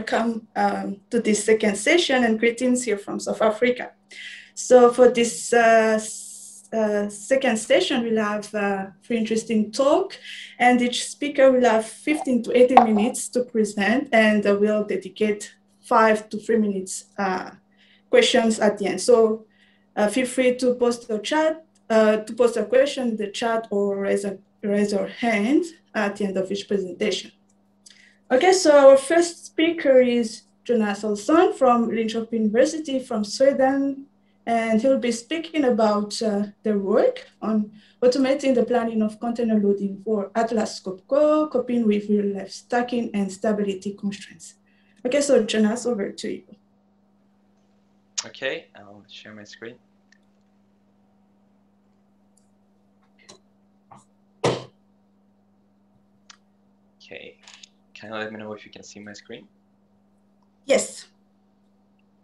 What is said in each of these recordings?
welcome um, to this second session and greetings here from South Africa. So for this uh, uh, second session, we'll have a uh, very interesting talk and each speaker will have 15 to 18 minutes to present and uh, we'll dedicate five to three minutes uh, questions at the end. So uh, feel free to post your chat, to post a question in the chat or raise, a, raise your hand at the end of each presentation. Okay, so our first speaker is Jonas Olsson from Linköping University from Sweden, and he'll be speaking about uh, their work on automating the planning of container loading for Atlas Copco, coping with real-life stacking and stability constraints. Okay, so Jonas, over to you. Okay, I'll share my screen. Okay, can you let me know if you can see my screen? Yes.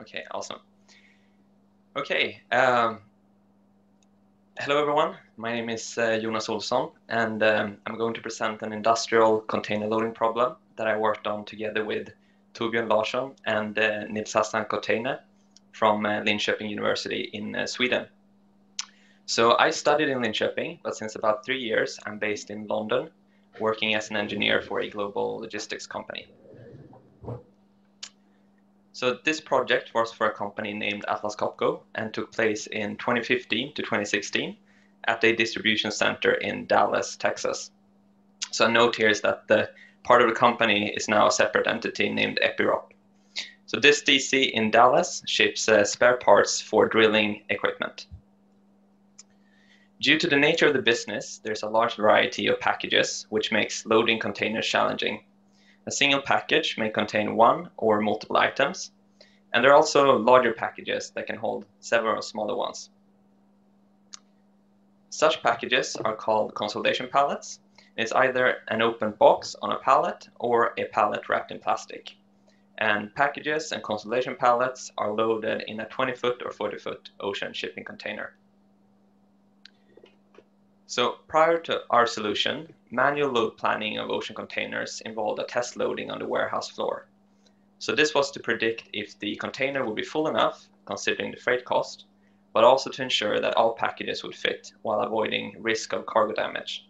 Okay, awesome. Okay, um, hello everyone. My name is uh, Jonas Olsson and um, I'm going to present an industrial container loading problem that I worked on together with Torbjörn Larsson and uh, Nils Hassan Quttineh from uh, Linköping University in uh, Sweden. So I studied in Linköping, but since about three years I'm based in London working as an engineer for a global logistics company. So this project was for a company named Atlas Copco and took place in 2015 to 2016 at a distribution center in Dallas, Texas. So a note here is that the part of the company is now a separate entity named Epiroc. So this DC in Dallas ships uh, spare parts for drilling equipment. Due to the nature of the business, there's a large variety of packages, which makes loading containers challenging. A single package may contain one or multiple items, and there are also larger packages that can hold several smaller ones. Such packages are called consolidation pallets. It's either an open box on a pallet or a pallet wrapped in plastic. And packages and consolidation pallets are loaded in a 20 foot or 40 foot ocean shipping container. So prior to our solution, manual load planning of ocean containers involved a test loading on the warehouse floor. So this was to predict if the container would be full enough, considering the freight cost, but also to ensure that all packages would fit while avoiding risk of cargo damage.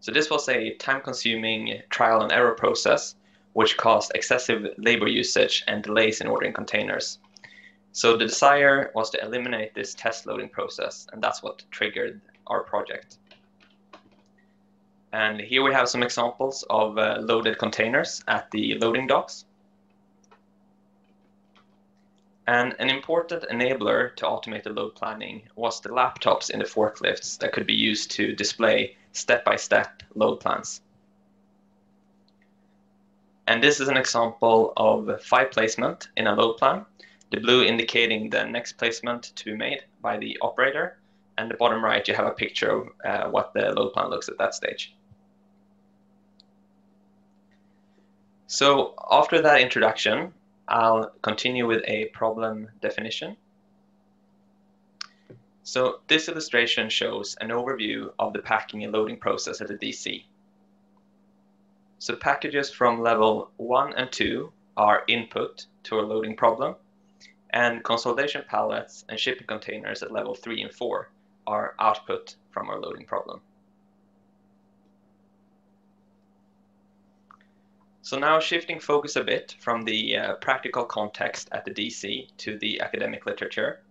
So this was a time-consuming trial and error process, which caused excessive labor usage and delays in ordering containers. So the desire was to eliminate this test loading process, and that's what triggered our project. And here we have some examples of uh, loaded containers at the loading docks. And an important enabler to automate the load planning was the laptops in the forklifts that could be used to display step-by-step -step load plans. And this is an example of five placement in a load plan, the blue indicating the next placement to be made by the operator, and the bottom right, you have a picture of uh, what the load plan looks at that stage. So after that introduction, I'll continue with a problem definition. So this illustration shows an overview of the packing and loading process at the DC. So packages from level 1 and 2 are input to a loading problem, and consolidation pallets and shipping containers at level 3 and 4 our output from our loading problem. So now shifting focus a bit from the uh, practical context at the DC to the academic literature.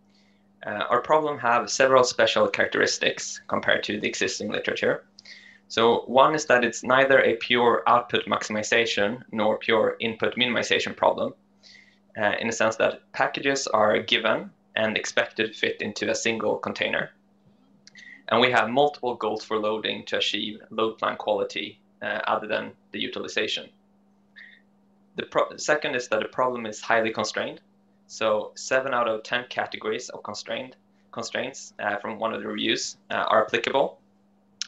Uh, our problem have several special characteristics compared to the existing literature. So one is that it's neither a pure output maximization nor pure input minimization problem, uh, in the sense that packages are given and expected to fit into a single container. And we have multiple goals for loading to achieve load plan quality uh, other than the utilization. The second is that the problem is highly constrained. So seven out of 10 categories of constrained constraints uh, from one of the reviews uh, are applicable.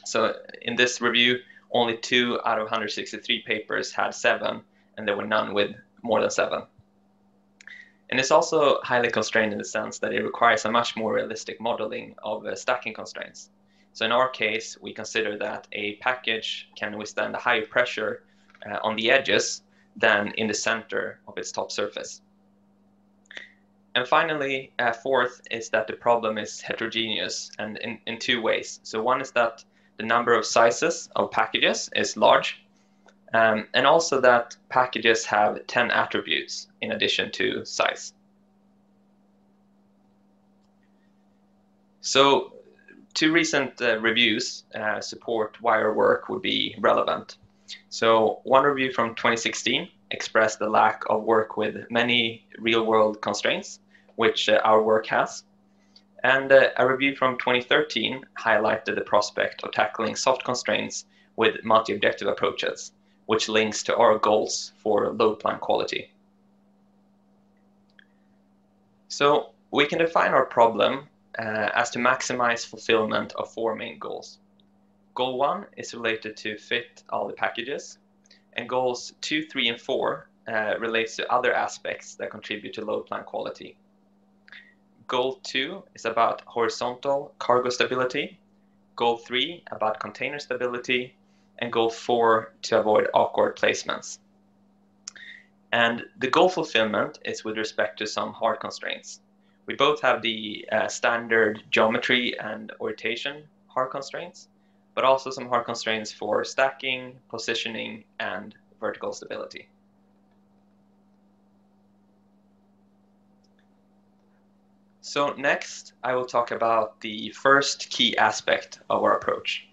So in this review, only two out of 163 papers had seven, and there were none with more than seven. And it's also highly constrained in the sense that it requires a much more realistic modeling of uh, stacking constraints. So in our case, we consider that a package can withstand a higher pressure uh, on the edges than in the center of its top surface. And finally, uh, fourth is that the problem is heterogeneous and in, in two ways. So one is that the number of sizes of packages is large, um, and also that packages have 10 attributes in addition to size. So two recent uh, reviews uh, support why our work would be relevant. So one review from 2016 expressed the lack of work with many real-world constraints, which uh, our work has. And uh, a review from 2013 highlighted the prospect of tackling soft constraints with multi-objective approaches, which links to our goals for load plan quality. So we can define our problem uh, as to maximize fulfillment of four main goals. Goal one is related to fit all the packages, and goals two, three, and four uh, relates to other aspects that contribute to load plan quality. Goal two is about horizontal cargo stability, goal three about container stability, and goal four to avoid awkward placements. And the goal fulfillment is with respect to some hard constraints. We both have the uh, standard geometry and orientation hard constraints, but also some hard constraints for stacking, positioning, and vertical stability. So next, I will talk about the first key aspect of our approach.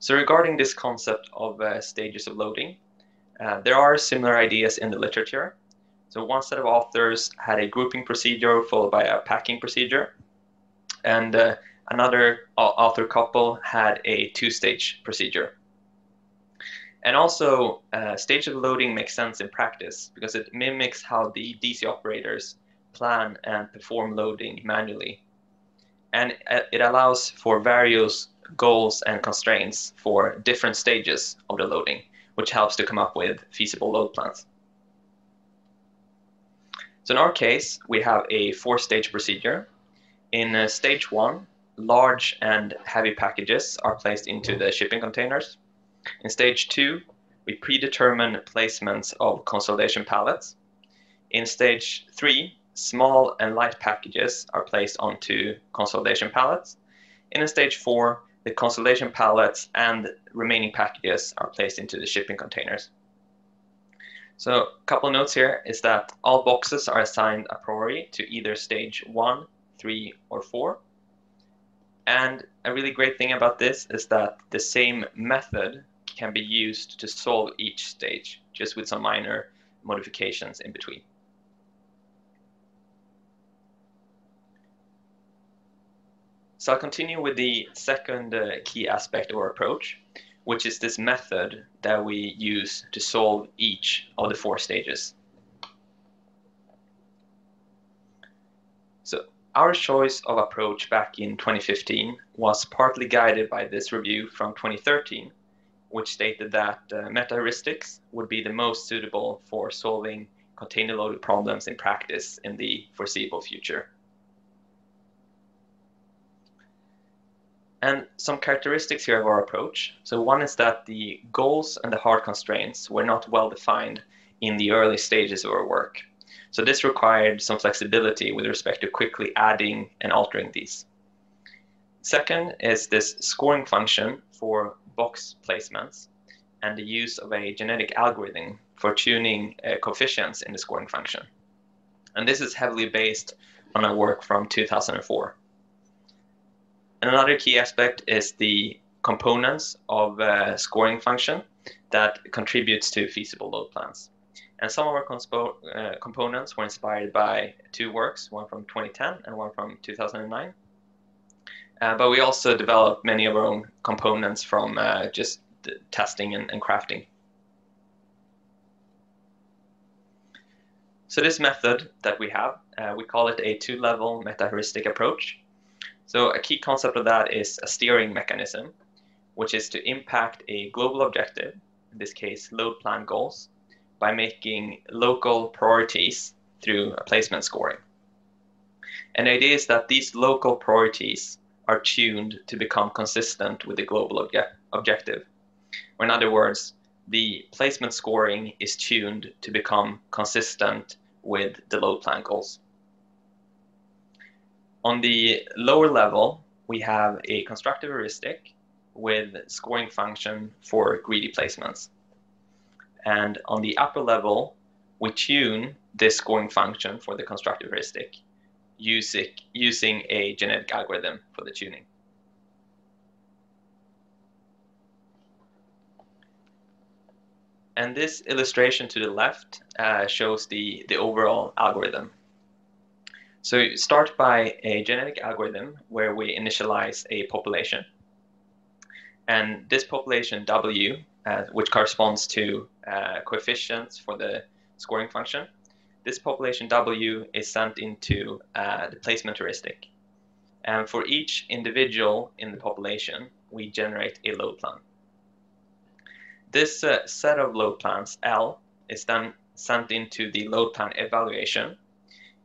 So regarding this concept of uh, stages of loading, uh, there are similar ideas in the literature, so one set of authors had a grouping procedure followed by a packing procedure. And uh, another author couple had a two-stage procedure. And also, uh, stage of loading makes sense in practice because it mimics how the DC operators plan and perform loading manually. And uh, it allows for various goals and constraints for different stages of the loading, which helps to come up with feasible load plans. So in our case, we have a four-stage procedure. In uh, stage one, large and heavy packages are placed into the shipping containers. In stage two, we predetermine placements of consolidation pallets. In stage three, small and light packages are placed onto consolidation pallets. And in stage four, the consolidation pallets and remaining packages are placed into the shipping containers. So a couple notes here is that all boxes are assigned a priori to either stage one, three, or four. And a really great thing about this is that the same method can be used to solve each stage, just with some minor modifications in between. So I'll continue with the second uh, key aspect of our approach, which is this method that we use to solve each of the four stages. So our choice of approach back in 2015 was partly guided by this review from 2013, which stated that uh, meta-heuristics would be the most suitable for solving container-loaded problems in practice in the foreseeable future. And some characteristics here of our approach. So one is that the goals and the hard constraints were not well defined in the early stages of our work. So this required some flexibility with respect to quickly adding and altering these. Second is this scoring function for box placements and the use of a genetic algorithm for tuning uh, coefficients in the scoring function. And this is heavily based on our work from 2004. Another key aspect is the components of a scoring function that contributes to feasible load plans. And some of our uh, components were inspired by two works, one from 2010 and one from 2009. Uh, but we also developed many of our own components from uh, just testing and, and crafting. So this method that we have, uh, we call it a two-level meta-heuristic approach. So a key concept of that is a steering mechanism, which is to impact a global objective, in this case load plan goals, by making local priorities through a placement scoring. And the idea is that these local priorities are tuned to become consistent with the global obje objective. Or in other words, the placement scoring is tuned to become consistent with the load plan goals. On the lower level, we have a constructive heuristic with scoring function for greedy placements. And on the upper level, we tune this scoring function for the constructive heuristic using, using a genetic algorithm for the tuning. And this illustration to the left uh, shows the, the overall algorithm. So start by a genetic algorithm where we initialize a population. And this population W, uh, which corresponds to uh, coefficients for the scoring function, this population W is sent into uh, the placement heuristic. And for each individual in the population, we generate a load plan. This uh, set of load plans, L, is then sent into the load plan evaluation.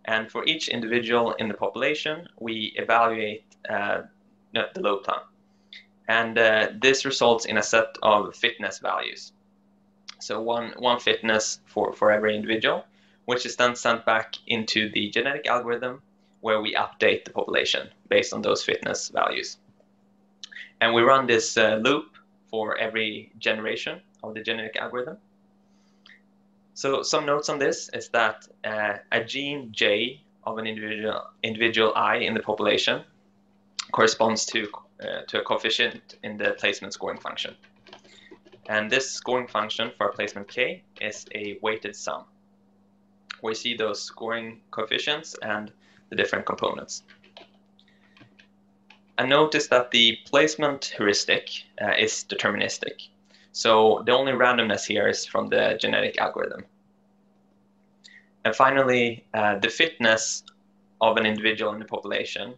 And for each individual in the population, we evaluate uh, the load plan. And uh, this results in a set of fitness values. So one, one fitness for, for every individual, which is then sent back into the genetic algorithm where we update the population based on those fitness values. And we run this uh, loop for every generation of the genetic algorithm. So some notes on this is that uh, a gene J of an individual, individual I in the population corresponds to, uh, to a coefficient in the placement scoring function. And this scoring function for placement K is a weighted sum. We see those scoring coefficients and the different components. And notice that the placement heuristic uh, is deterministic. So the only randomness here is from the genetic algorithm. And finally, uh, the fitness of an individual in the population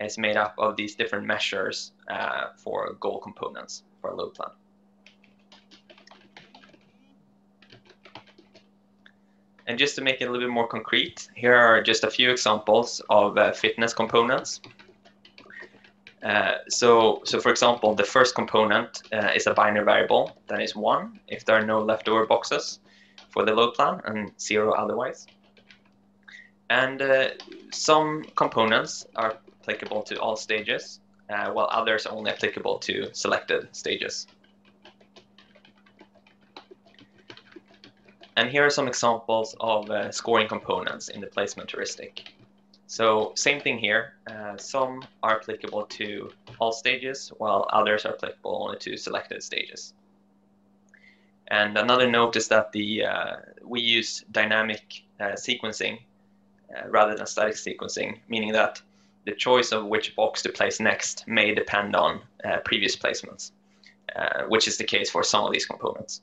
is made up of these different measures uh, for goal components for a load plan. And just to make it a little bit more concrete, here are just a few examples of uh, fitness components. Uh, so, so for example, the first component uh, is a binary variable that is one if there are no leftover boxes for the load plan and zero otherwise. And uh, some components are applicable to all stages, uh, while others are only applicable to selected stages. And here are some examples of uh, scoring components in the placement heuristic. So same thing here. Uh, some are applicable to all stages, while others are applicable only to selected stages. And another note is that the uh, we use dynamic uh, sequencing uh, rather than static sequencing, meaning that the choice of which box to place next may depend on uh, previous placements, uh, which is the case for some of these components.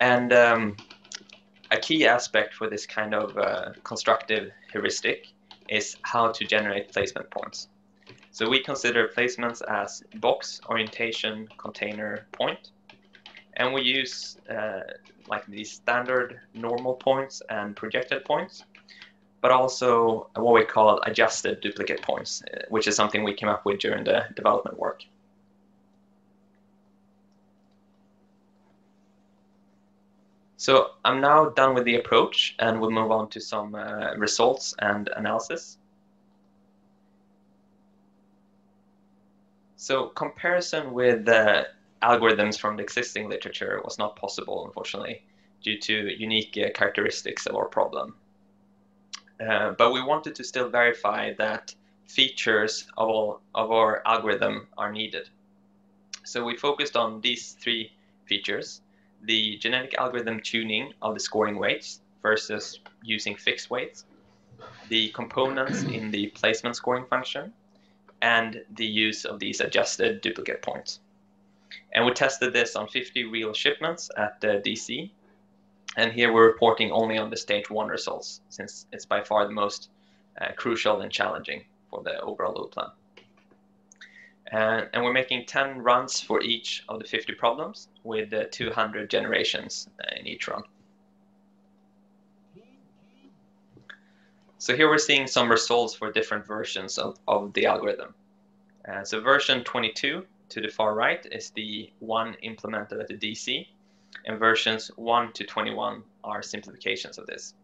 And um, a key aspect for this kind of uh, constructive heuristic is how to generate placement points. So we consider placements as box, orientation, container, point. And we use uh, like these standard normal points and projected points, but also what we call adjusted duplicate points, uh, which is something we came up with during the development work. So I'm now done with the approach and we'll move on to some uh, results and analysis. So comparison with uh, algorithms from the existing literature was not possible, unfortunately, due to unique uh, characteristics of our problem. Uh, but we wanted to still verify that features of, all, of our algorithm are needed. So we focused on these three features the genetic algorithm tuning of the scoring weights versus using fixed weights, the components in the placement scoring function, and the use of these adjusted duplicate points. And we tested this on 50 real shipments at the DC. And here we're reporting only on the stage one results, since it's by far the most uh, crucial and challenging for the overall load plan. And, and we're making 10 runs for each of the 50 problems with uh, 200 generations uh, in each run. So here we're seeing some results for different versions of, of the algorithm. Uh, so version 22 to the far right is the one implemented at the DC, and versions 1 to 21 are simplifications of this.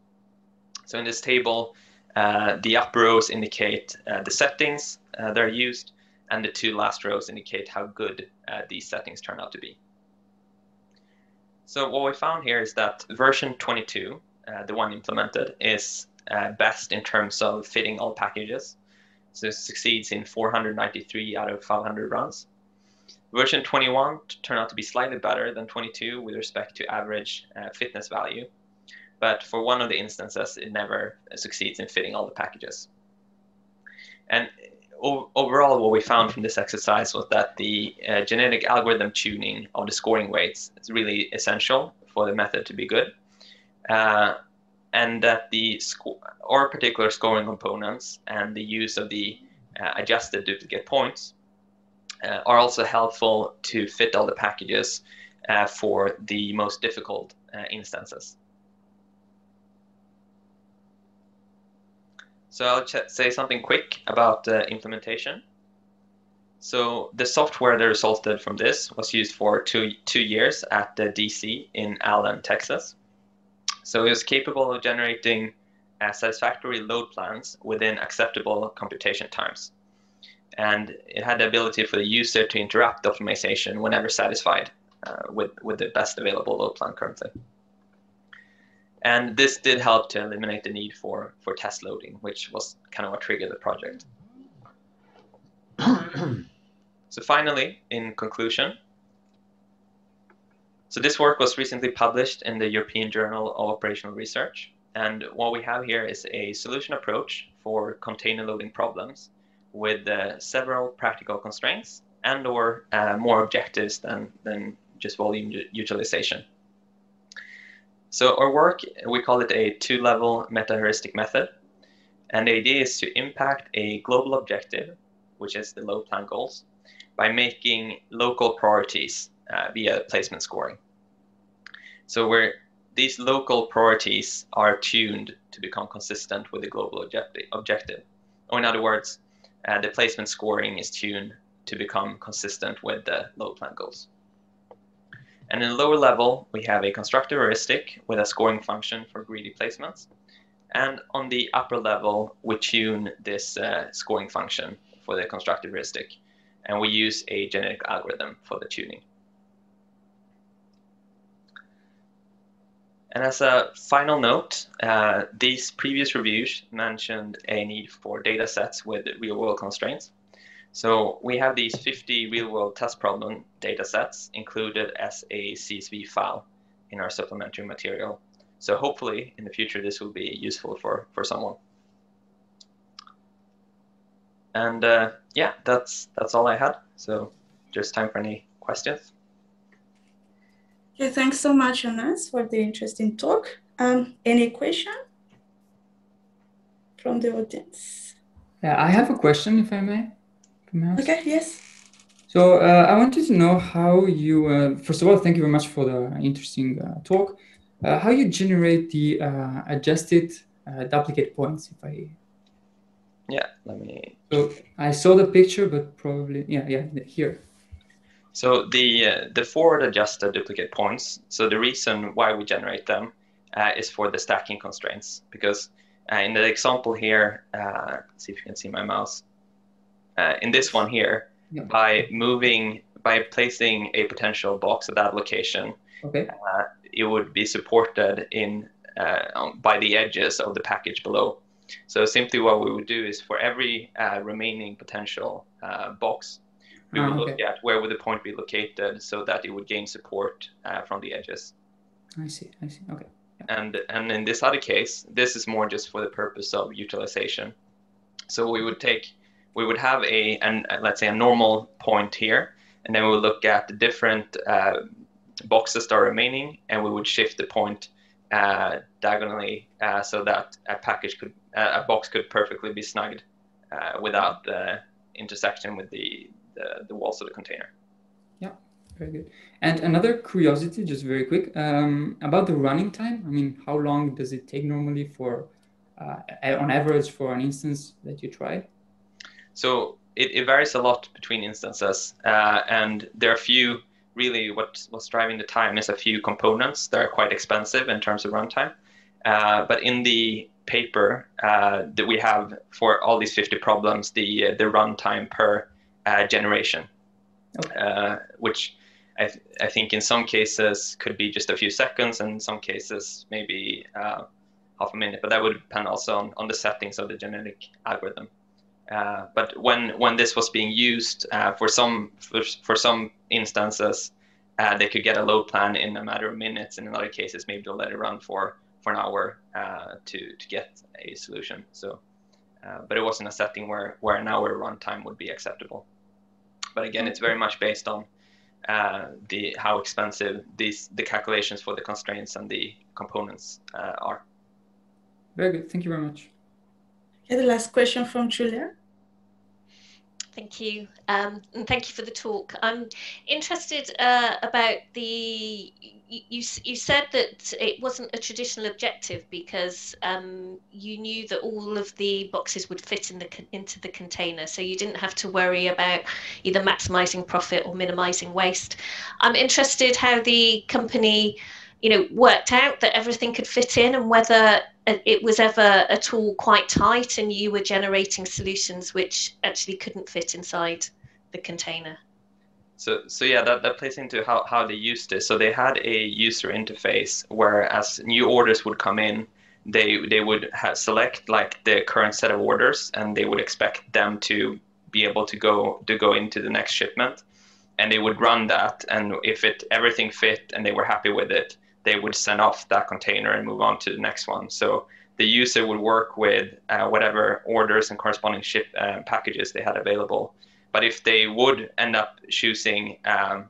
So in this table, uh, the upper rows indicate uh, the settings uh, that are used, and the two last rows indicate how good uh, these settings turn out to be. So what we found here is that version 22, uh, the one implemented, is uh, best in terms of fitting all packages. So it succeeds in 493 out of 500 runs. Version 21 turned out to be slightly better than 22 with respect to average uh, fitness value, but for one of the instances, it never succeeds in fitting all the packages. And overall, what we found from this exercise was that the uh, genetic algorithm tuning of the scoring weights is really essential for the method to be good. Uh, and that the score or particular scoring components and the use of the uh, adjusted duplicate points uh, are also helpful to fit all the packages uh, for the most difficult uh, instances. So I'll say something quick about the implementation. So the software that resulted from this was used for two, two years at the DC in Allen, Texas. So it was capable of generating uh, satisfactory load plans within acceptable computation times and it had the ability for the user to interrupt optimization whenever satisfied uh, with, with the best available load plan currently. And this did help to eliminate the need for, for test loading, which was kind of what triggered the project. so finally, in conclusion, so this work was recently published in the European Journal of Operational Research. And what we have here is a solution approach for container loading problems with uh, several practical constraints and or uh, more objectives than, than just volume utilization. So our work, we call it a two-level meta-heuristic method. And the idea is to impact a global objective, which is the load plan goals, by making local priorities uh, via placement scoring. So where these local priorities are tuned to become consistent with the global objective. objective. Or in other words, uh, the placement scoring is tuned to become consistent with the load plan goals. And in lower level, we have a constructive heuristic with a scoring function for greedy placements. And on the upper level, we tune this uh, scoring function for the constructive heuristic. And we use a genetic algorithm for the tuning. And as a final note, uh, these previous reviews mentioned a need for data sets with real-world constraints. So we have these 50 real-world test problem data sets included as a CSV file in our supplementary material. So hopefully in the future this will be useful for, for someone. And uh, yeah, that's that's all I had. So just time for any questions. Okay, thanks so much, Jonas, for the interesting talk. Um, any question from the audience? Yeah, I have a question, if I may. Okay, yes. So uh, I wanted to know how you, uh, first of all, thank you very much for the interesting uh, talk. Uh, how you generate the uh, adjusted uh, duplicate points, if I. Yeah, let me. So I saw the picture, but probably, yeah, yeah, here. So the uh, the forward adjusted duplicate points. So the reason why we generate them uh, is for the stacking constraints. Because uh, in the example here, uh, see if you can see my mouse. Uh, in this one here, yeah. by moving by placing a potential box at that location, okay. Uh, it would be supported in um, by the edges of the package below. So simply what we would do is for every remaining potential box, we would okay. look at where would the point be located so that it would gain support uh, from the edges. I see. I see. Okay. Yeah. And and in this other case, this is more just for the purpose of utilization. So we would take, we would have a, and let's say a normal point here, and then we would look at the different uh, boxes that are remaining, and we would shift the point uh, diagonally uh, so that a package could, a box could perfectly be snugged uh, without the intersection with the the, the walls of the container. Yeah, very good. And another curiosity, just very quick, um, about the running time. I mean, how long does it take normally for, uh, on average, for an instance that you try? So it, it, varies a lot between instances, uh, and there are a few really what, what's driving the time is a few components that are quite expensive in terms of runtime. Uh, but in the paper uh, that we have for all these 50 problems, the uh, the runtime per uh, generation, okay. Uh, which I, th- I think in some cases could be just a few seconds, and in some cases maybe uh, half a minute. But that would depend also on, on the settings of the genetic algorithm. Uh, but when when this was being used uh, for some for, for some instances, uh, they could get a load plan in a matter of minutes. And in other cases, maybe they'll let it run for for an hour uh, to to get a solution. So, uh, but it wasn't a setting where where an hour runtime would be acceptable. But again, it's very much based on the how expensive these the calculations for the constraints and the components are. Very good. Thank you very much. Okay, the last question from Julia. Thank you. Um, and thank you for the talk. I'm interested uh, about the, you, you said that it wasn't a traditional objective because um, you knew that all of the boxes would fit in the, into the container. So you didn't have to worry about either maximizing profit or minimizing waste. I'm interested how the company you know, worked out that everything could fit in and whether it was ever at all quite tight and you were generating solutions which actually couldn't fit inside the container. So, so yeah, that, that plays into how, how they used it. So they had a user interface where as new orders would come in, they they would select like the current set of orders and they would expect them to be able to go to go into the next shipment and they would run that and if it everything fit and they were happy with it they would send off that container and move on to the next one. So the user would work with uh, whatever orders and corresponding ship uh, packages they had available. But if they would end up choosing um,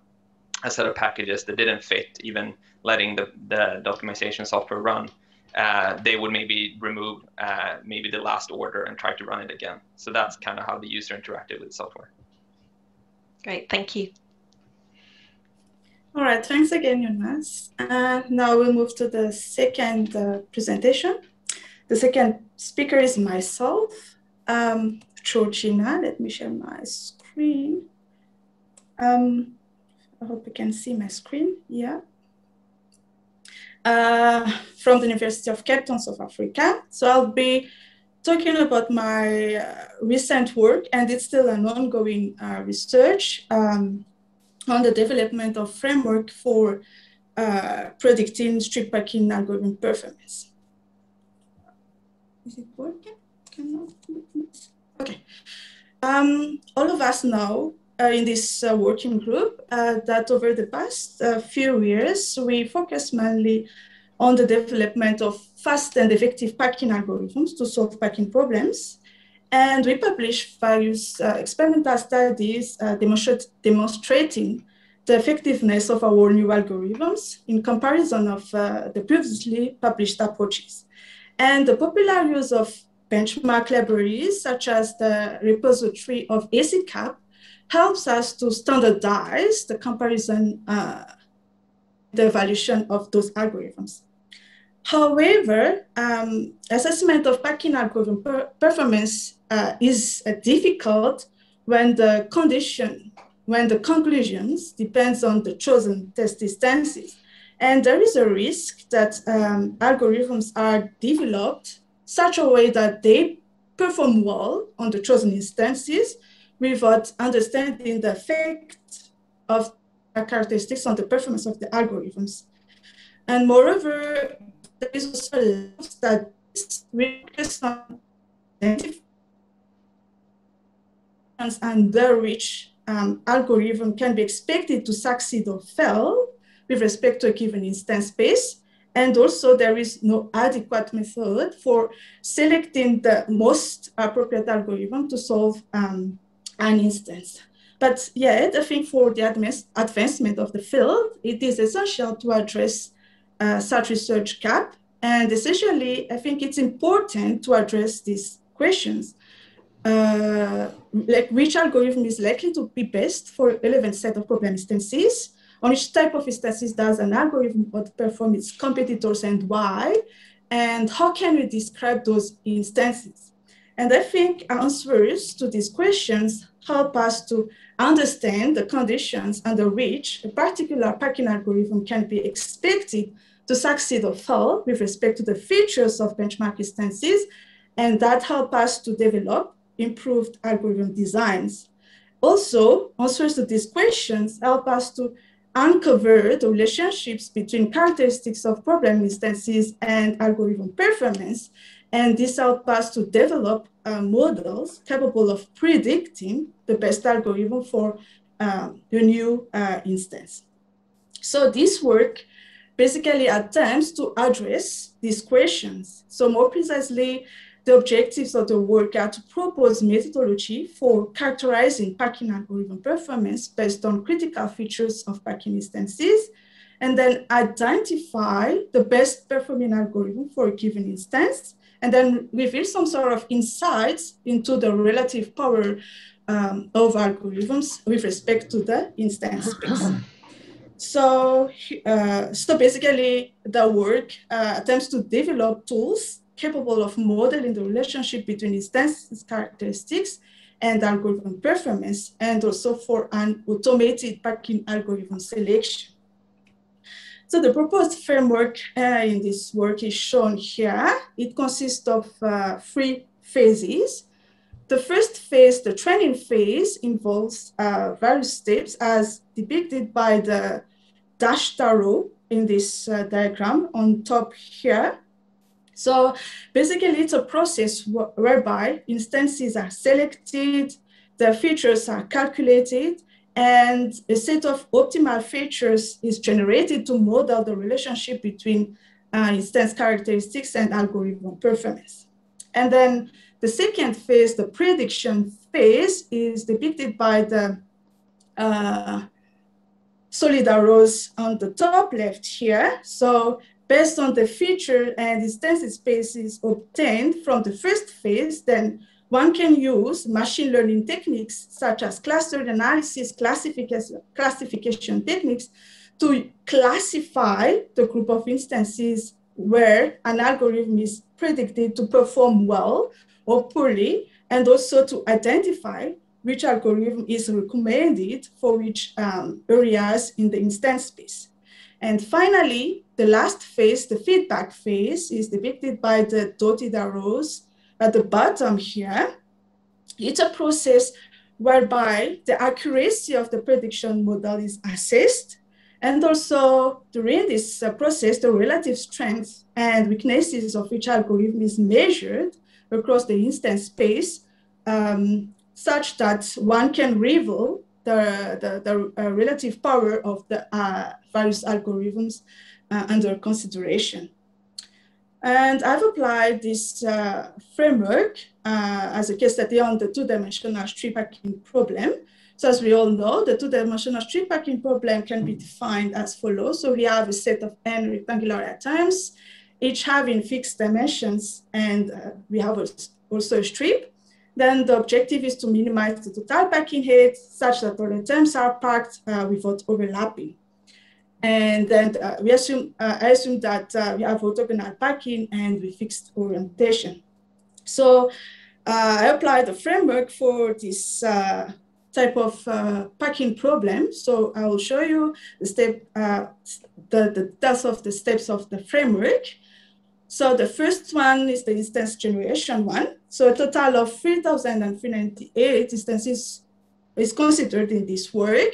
a set of packages that didn't fit, even letting the, the, the optimization software run, uh, they would maybe remove uh, maybe the last order and try to run it again. So that's kind of how the user interacted with the software. Great, thank you. All right, thanks again, Jonas. Uh, now we'll move to the second uh, presentation. The second speaker is myself, um, Georgina. Let me share my screen. Um, I hope you can see my screen. Yeah. Uh, from the University of Cape Town, South Africa. So I'll be talking about my uh, recent work, and it's still an ongoing uh, research. Um, on the development of framework for uh, predicting strip packing algorithm performance. Is it working? Cannot. Okay. Um, all of us know uh, in this uh, working group uh, that over the past uh, few years, we focused mainly on the development of fast and effective packing algorithms to solve packing problems. And we published various uh, experimental studies uh, demonstrate, demonstrating the effectiveness of our new algorithms in comparison of uh, the previously published approaches. And the popular use of benchmark libraries, such as the repository of ESICUP, helps us to standardize the comparison, uh, the evaluation of those algorithms. However, um, assessment of packing algorithm per performance uh, is uh, difficult when the condition, when the conclusions depends on the chosen test instances. And there is a risk that um, algorithms are developed such a way that they perform well on the chosen instances without understanding the effect of characteristics on the performance of the algorithms. And moreover, there is also that on and which um, algorithm can be expected to succeed or fail with respect to a given instance space. And also there is no adequate method for selecting the most appropriate algorithm to solve um, an instance. But yet, I think for the advancement of the field, it is essential to address uh, such research gap. And essentially, I think it's important to address these questions. Uh, like which algorithm is likely to be best for relevant set of problem instances, on which type of instances does an algorithm outperform its competitors and why, and how can we describe those instances? And I think answers to these questions help us to understand the conditions under which a particular packing algorithm can be expected to succeed or fail with respect to the features of benchmark instances, and that help us to develop improved algorithm designs. Also, answers to these questions help us to uncover the relationships between characteristics of problem instances and algorithm performance. And this helps us to develop uh, models capable of predicting the best algorithm for uh, the new uh, instance. So this work basically attempts to address these questions. So more precisely, the objectives of the work are to propose methodology for characterizing packing algorithm performance based on critical features of packing instances, and then identify the best performing algorithm for a given instance, and then reveal some sort of insights into the relative power um, of algorithms with respect to the instance space. So, uh, so basically, the work uh, attempts to develop tools capable of modeling the relationship between instance characteristics and algorithm performance, and also for an automated packing algorithm selection. So the proposed framework uh, in this work is shown here. It consists of uh, three phases. The first phase, the training phase, involves uh, various steps as depicted by the dashed arrow in this uh, diagram on top here. So basically, it's a process wh whereby instances are selected, the features are calculated, and a set of optimal features is generated to model the relationship between uh, instance characteristics and algorithm performance. And then the second phase, the prediction phase, is depicted by the uh, solid arrows on the top left here. So based on the feature and instance spaces obtained from the first phase, then one can use machine learning techniques such as clustered analysis, classification, classification techniques to classify the group of instances where an algorithm is predicted to perform well or poorly, and also to identify which algorithm is recommended for which um, areas in the instance space. And finally, the last phase, the feedback phase, is depicted by the dotted arrows at the bottom here. It's a process whereby the accuracy of the prediction model is assessed. And also during this uh, process, the relative strengths and weaknesses of each algorithm is measured across the instance space um, such that one can reveal the, the, the uh, relative power of the uh, various algorithms uh, under consideration. And I've applied this uh, framework uh, as a case study on the two-dimensional strip packing problem. So as we all know, the two-dimensional strip packing problem can be defined as follows. So we have a set of n rectangular items, each having fixed dimensions, and uh, we have also a strip then the objective is to minimize the total packing height such that all items are packed uh, without overlapping. And then uh, we assume, uh, I assume that uh, we have orthogonal packing and we fixed orientation. So uh, I applied the framework for this uh, type of packing problem. So I will show you the step, the, the of the steps of the framework. So the first one is the instance generation one. So a total of 3,398 instances is considered in this work,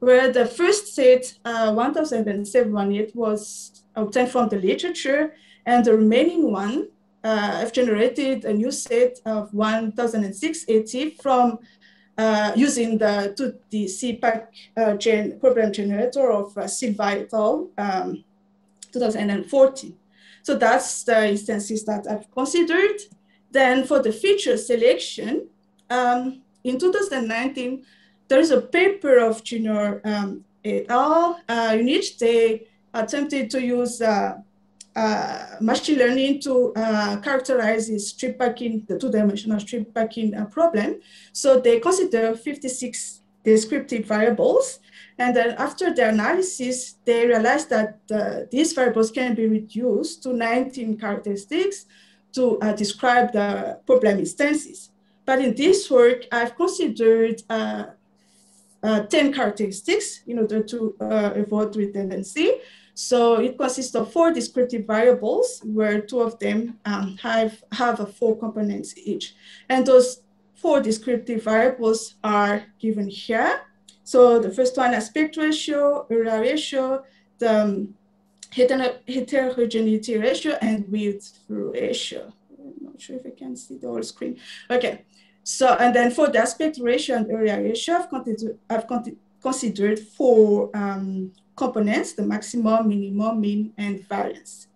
where the first set, uh, 1,718, was obtained from the literature, and the remaining one, uh, I've generated a new set of 1,680 from uh, using the 2D CPack uh, gen problem generator of uh, Silva et al. Um, 2014. So that's the instances that I've considered. Then for the feature selection, um, in 2019, there is a paper of Junior um, et al. Uh, in which they attempted to use uh, uh, machine learning to uh, characterize the strip packing, the two-dimensional strip packing uh, problem. So they consider 56 descriptive variables and then after the analysis, they realized that uh, these variables can be reduced to 19 characteristics to describe the problem instances. But in this work, I've considered uh, uh, 10 characteristics in order to uh, avoid redundancy. So it consists of four descriptive variables where two of them um, have, have four components each. And those four descriptive variables are given here. So the first one, aspect ratio, area ratio, the um, heterogeneity ratio, and width ratio. I'm not sure if I can see the whole screen. Okay, so, and then for the aspect ratio and area ratio, I've, considered, I've considered four um, components, the maximum, minimum, mean, and variance.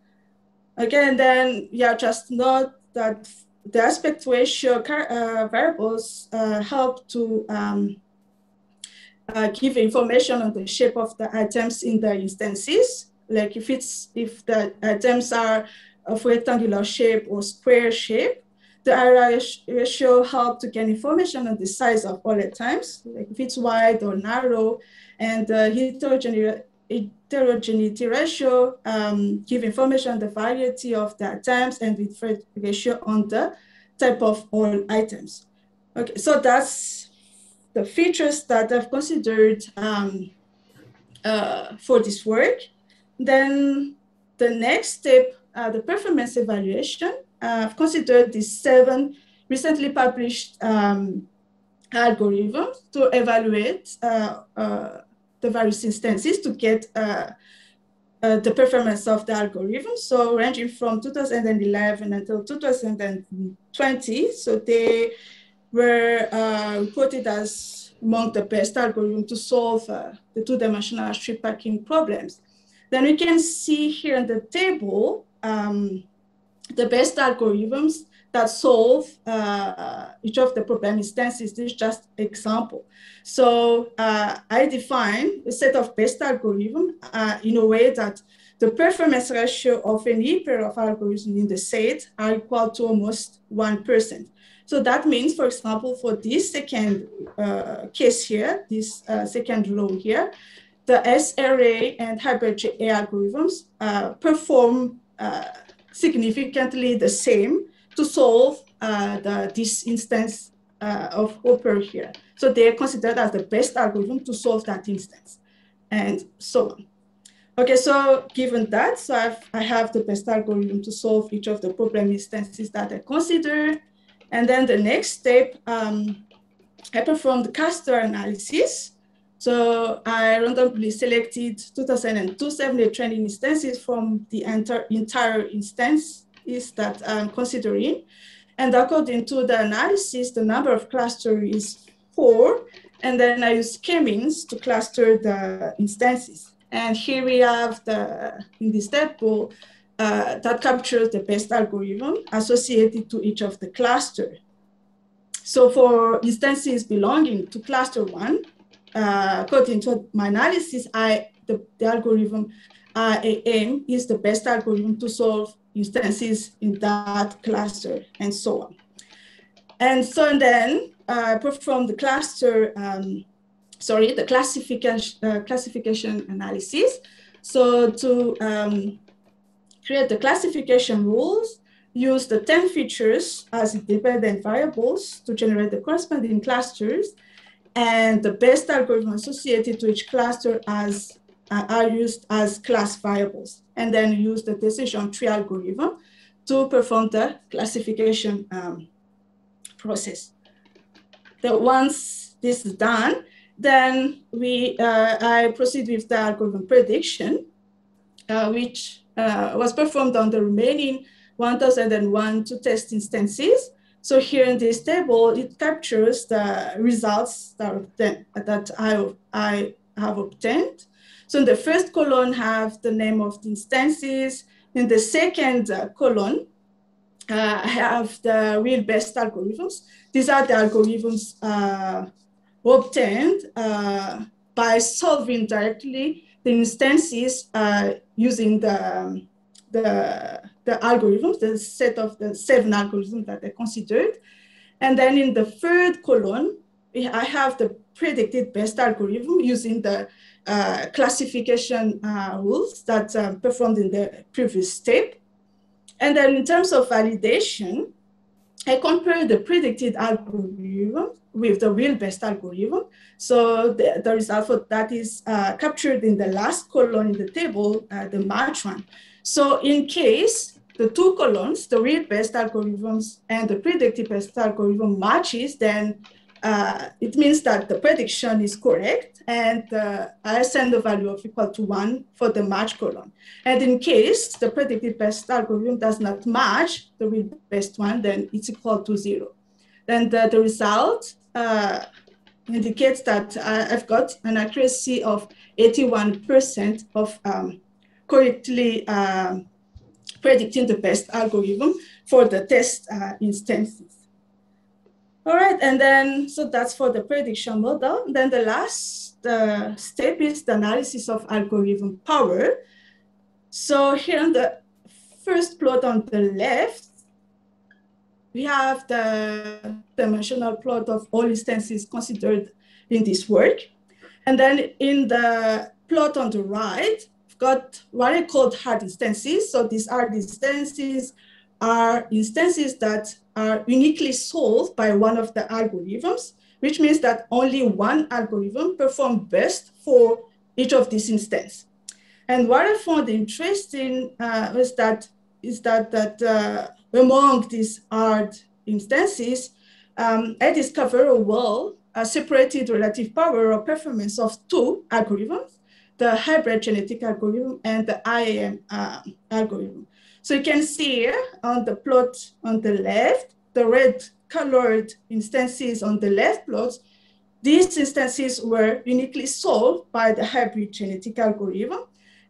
And then, yeah, just note that the aspect ratio uh, variables uh, help to um, uh, give information on the shape of the items in the instances. Like if it's if the items are of rectangular shape or square shape, the area ratio help to get information on the size of all items, like if it's wide or narrow, and the heterogeneity, ratio um, give information on the variety of the items and with ratio on the type of all items. Okay, so that's the features that I've considered um, uh, for this work. Then the next step, uh, the performance evaluation. Uh, I've considered these seven recently published um, algorithms to evaluate uh, uh, the various instances to get uh, the performance of the algorithm. So ranging from 2011 until 2020. So they were uh, reported as among the best algorithm to solve uh, the two-dimensional strip packing problems. Then we can see here in the table um, the best algorithms that solve uh, each of the problem instances. This is just example. So uh, I define a set of best algorithm uh, in a way that the performance ratio of any pair of algorithms in the set are equal to almost 1%. So that means, for example, for this second uh, case here, this uh, second row here, the SRA and HybridGA algorithms uh, perform uh, significantly the same to solve uh, the, this instance uh, of Hopper here. So they are considered as the best algorithm to solve that instance and so on. Okay, so given that, so I've, I have the best algorithm to solve each of the problem instances that I consider. And then the next step, um, I performed the cluster analysis. So I randomly selected 2002 training instances from the entire, entire instance is that I'm considering. And according to the analysis, the number of clusters is four. And then I use k-means to cluster the instances. And here we have the, in this table, uh, that captures the best algorithm associated to each of the cluster. So for instances belonging to cluster one, uh, according to my analysis, I, the, the algorithm IAM is the best algorithm to solve instances in that cluster and so on. And so then I uh, perform the cluster, um, sorry, the classification, uh, classification analysis. So to um, create the classification rules, use the 10 features as independent variables to generate the corresponding clusters, and the best algorithm associated to each cluster as uh, are used as class variables, and then use the decision tree algorithm to perform the classification um, process. That once this is done, then we uh, I proceed with the algorithm prediction, uh, which uh, was performed on the remaining 1001 to test instances. So here in this table, it captures the results that, that I, I have obtained. So in the first column have the name of the instances. In the second uh, column, uh, have the real best algorithms. These are the algorithms uh, obtained uh, by solving directly the instances uh, using the, the, the algorithms, the set of the seven algorithms that I considered. And then in the third column, I have the predicted best algorithm using the uh, classification uh, rules that um, performed in the previous step. And then in terms of validation, I compare the predicted algorithm with the real best algorithm. So the, the result for that is uh, captured in the last column in the table, uh, the match one. So in case the two columns, the real best algorithms and the predicted best algorithm matches, then uh, it means that the prediction is correct and uh, I assign the value of equal to one for the match column. And in case the predicted best algorithm does not match the real best one, then it's equal to zero. Then the, the result uh, indicates that I've got an accuracy of 81% of um, correctly um, predicting the best algorithm for the test uh, instances. All right, and then, so that's for the prediction model. Then the last uh, step is the analysis of algorithm power. So here on the first plot on the left, we have the dimensional plot of all instances considered in this work. And then in the plot on the right, got what I called hard instances. So these hard instances are instances that are uniquely solved by one of the algorithms, which means that only one algorithm performs best for each of these instances. And what I found interesting uh, was that is that that uh, among these hard instances, um, I discovered a well a separated relative power or performance of two algorithms, the hybrid genetic algorithm and the IAM uh, algorithm. So you can see on the plot on the left, the red colored instances on the left plot, these instances were uniquely solved by the hybrid genetic algorithm.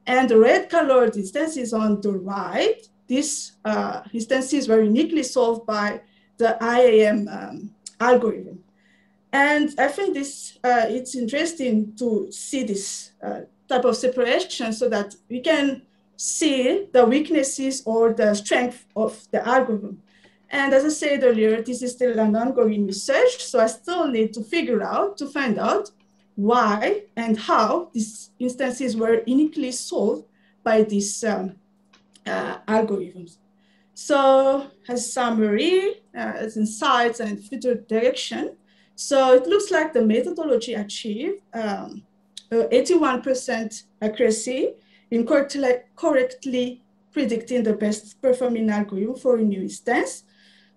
And the red colored instances on the right, these uh, instances were uniquely solved by the IAM um, algorithm. And I think this uh, it's interesting to see this uh, type of separation so that we can see the weaknesses or the strength of the algorithm. And as I said earlier, this is still an ongoing research, so I still need to figure out, to find out why and how these instances were uniquely solved by these um, uh, algorithms. So as summary, uh, as insights and future direction, so it looks like the methodology achieved 81% um, accuracy in correctly, correctly predicting the best performing algorithm for a new instance.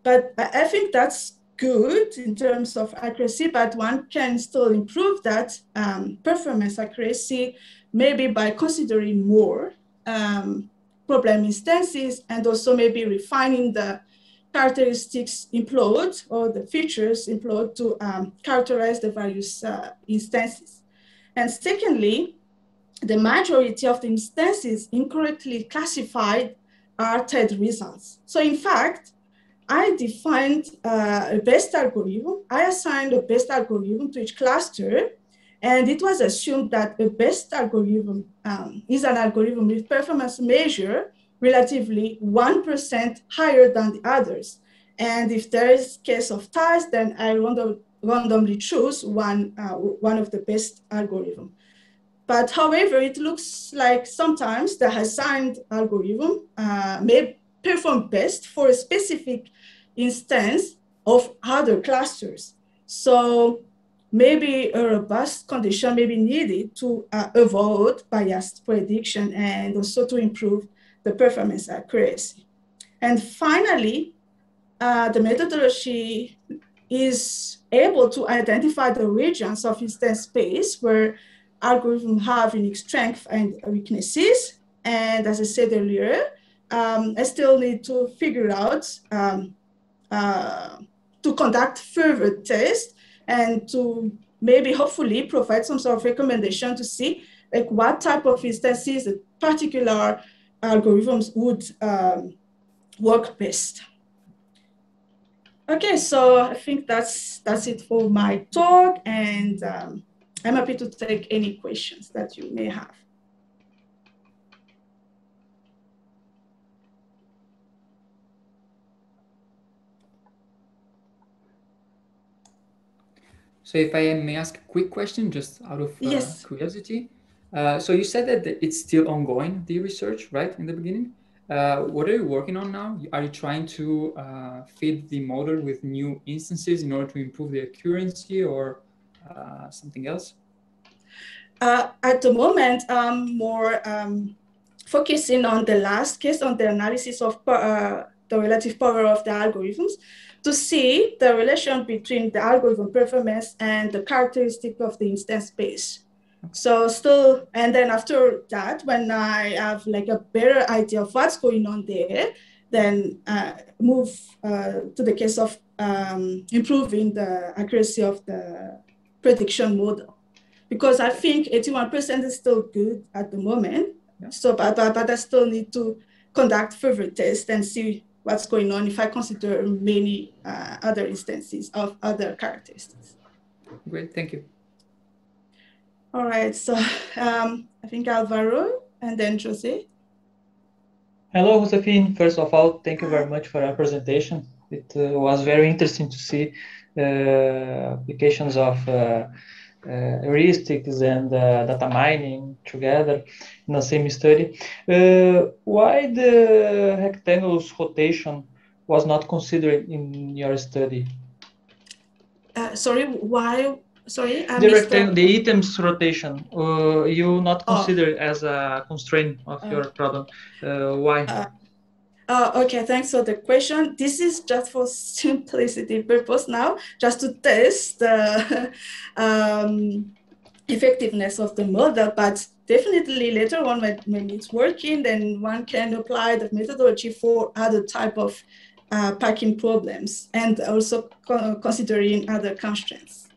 But I think that's good in terms of accuracy, but one can still improve that um, performance accuracy, maybe by considering more um, problem instances and also maybe refining the characteristics employed or the features employed to um, characterize the various uh, instances. And secondly, the majority of the instances incorrectly classified are TED results. So in fact, I defined uh, a best algorithm. I assigned a best algorithm to each cluster, and it was assumed that a best algorithm um, is an algorithm with performance measure relatively 1% higher than the others. And if there is case of ties, then I random, randomly choose one, uh, one of the best algorithm. But however, it looks like sometimes the assigned algorithm uh, may perform best for a specific instance of other clusters. So maybe a robust condition may be needed to uh, avoid biased prediction and also to improve the performance accuracy. And finally, uh, the methodology is able to identify the regions of instance space where algorithms have unique strengths and weaknesses. And as I said earlier, um, I still need to figure out um, uh, to conduct further tests and to maybe hopefully provide some sort of recommendation to see like what type of instances particular algorithms would um, work best. Okay, so I think that's that's it for my talk, and um, I'm happy to take any questions that you may have. So if I may ask a quick question, just out of uh, yes. curiosity. Uh, so you said that it's still ongoing, the research, right, in the beginning? Uh, what are you working on now? Are you trying to uh, feed the model with new instances in order to improve the accuracy or uh, something else? Uh, at the moment, I'm more um, focusing on the last case, on the analysis of uh, the relative power of the algorithms to see the relation between the algorithm performance and the characteristic of the instance space. So still, and then after that, when I have like a better idea of what's going on there, then uh, move uh, to the case of um, improving the accuracy of the prediction model. Because I think 81% is still good at the moment. Yeah. So, but, but, but I still need to conduct further tests and see what's going on if I consider many uh, other instances of other characteristics. Great, thank you. All right, so um, I think Alvaro and then Jose. Hello, Josephine. First of all, thank you very much for your presentation. It uh, was very interesting to see uh, applications of uh, uh heuristics and uh, data mining together in the same study. Uh, why the rectangles rotation was not considered in your study? sorry, why Sorry, I the the items rotation, uh, you not oh. consider oh. as a constraint of uh, your problem. Uh, why? Uh, uh, okay, thanks for the question. This is just for simplicity purpose now, just to test the um, effectiveness of the model, but definitely later on when, when it's working, then one can apply the methodology for other type of uh, packing problems and also co considering other constraints.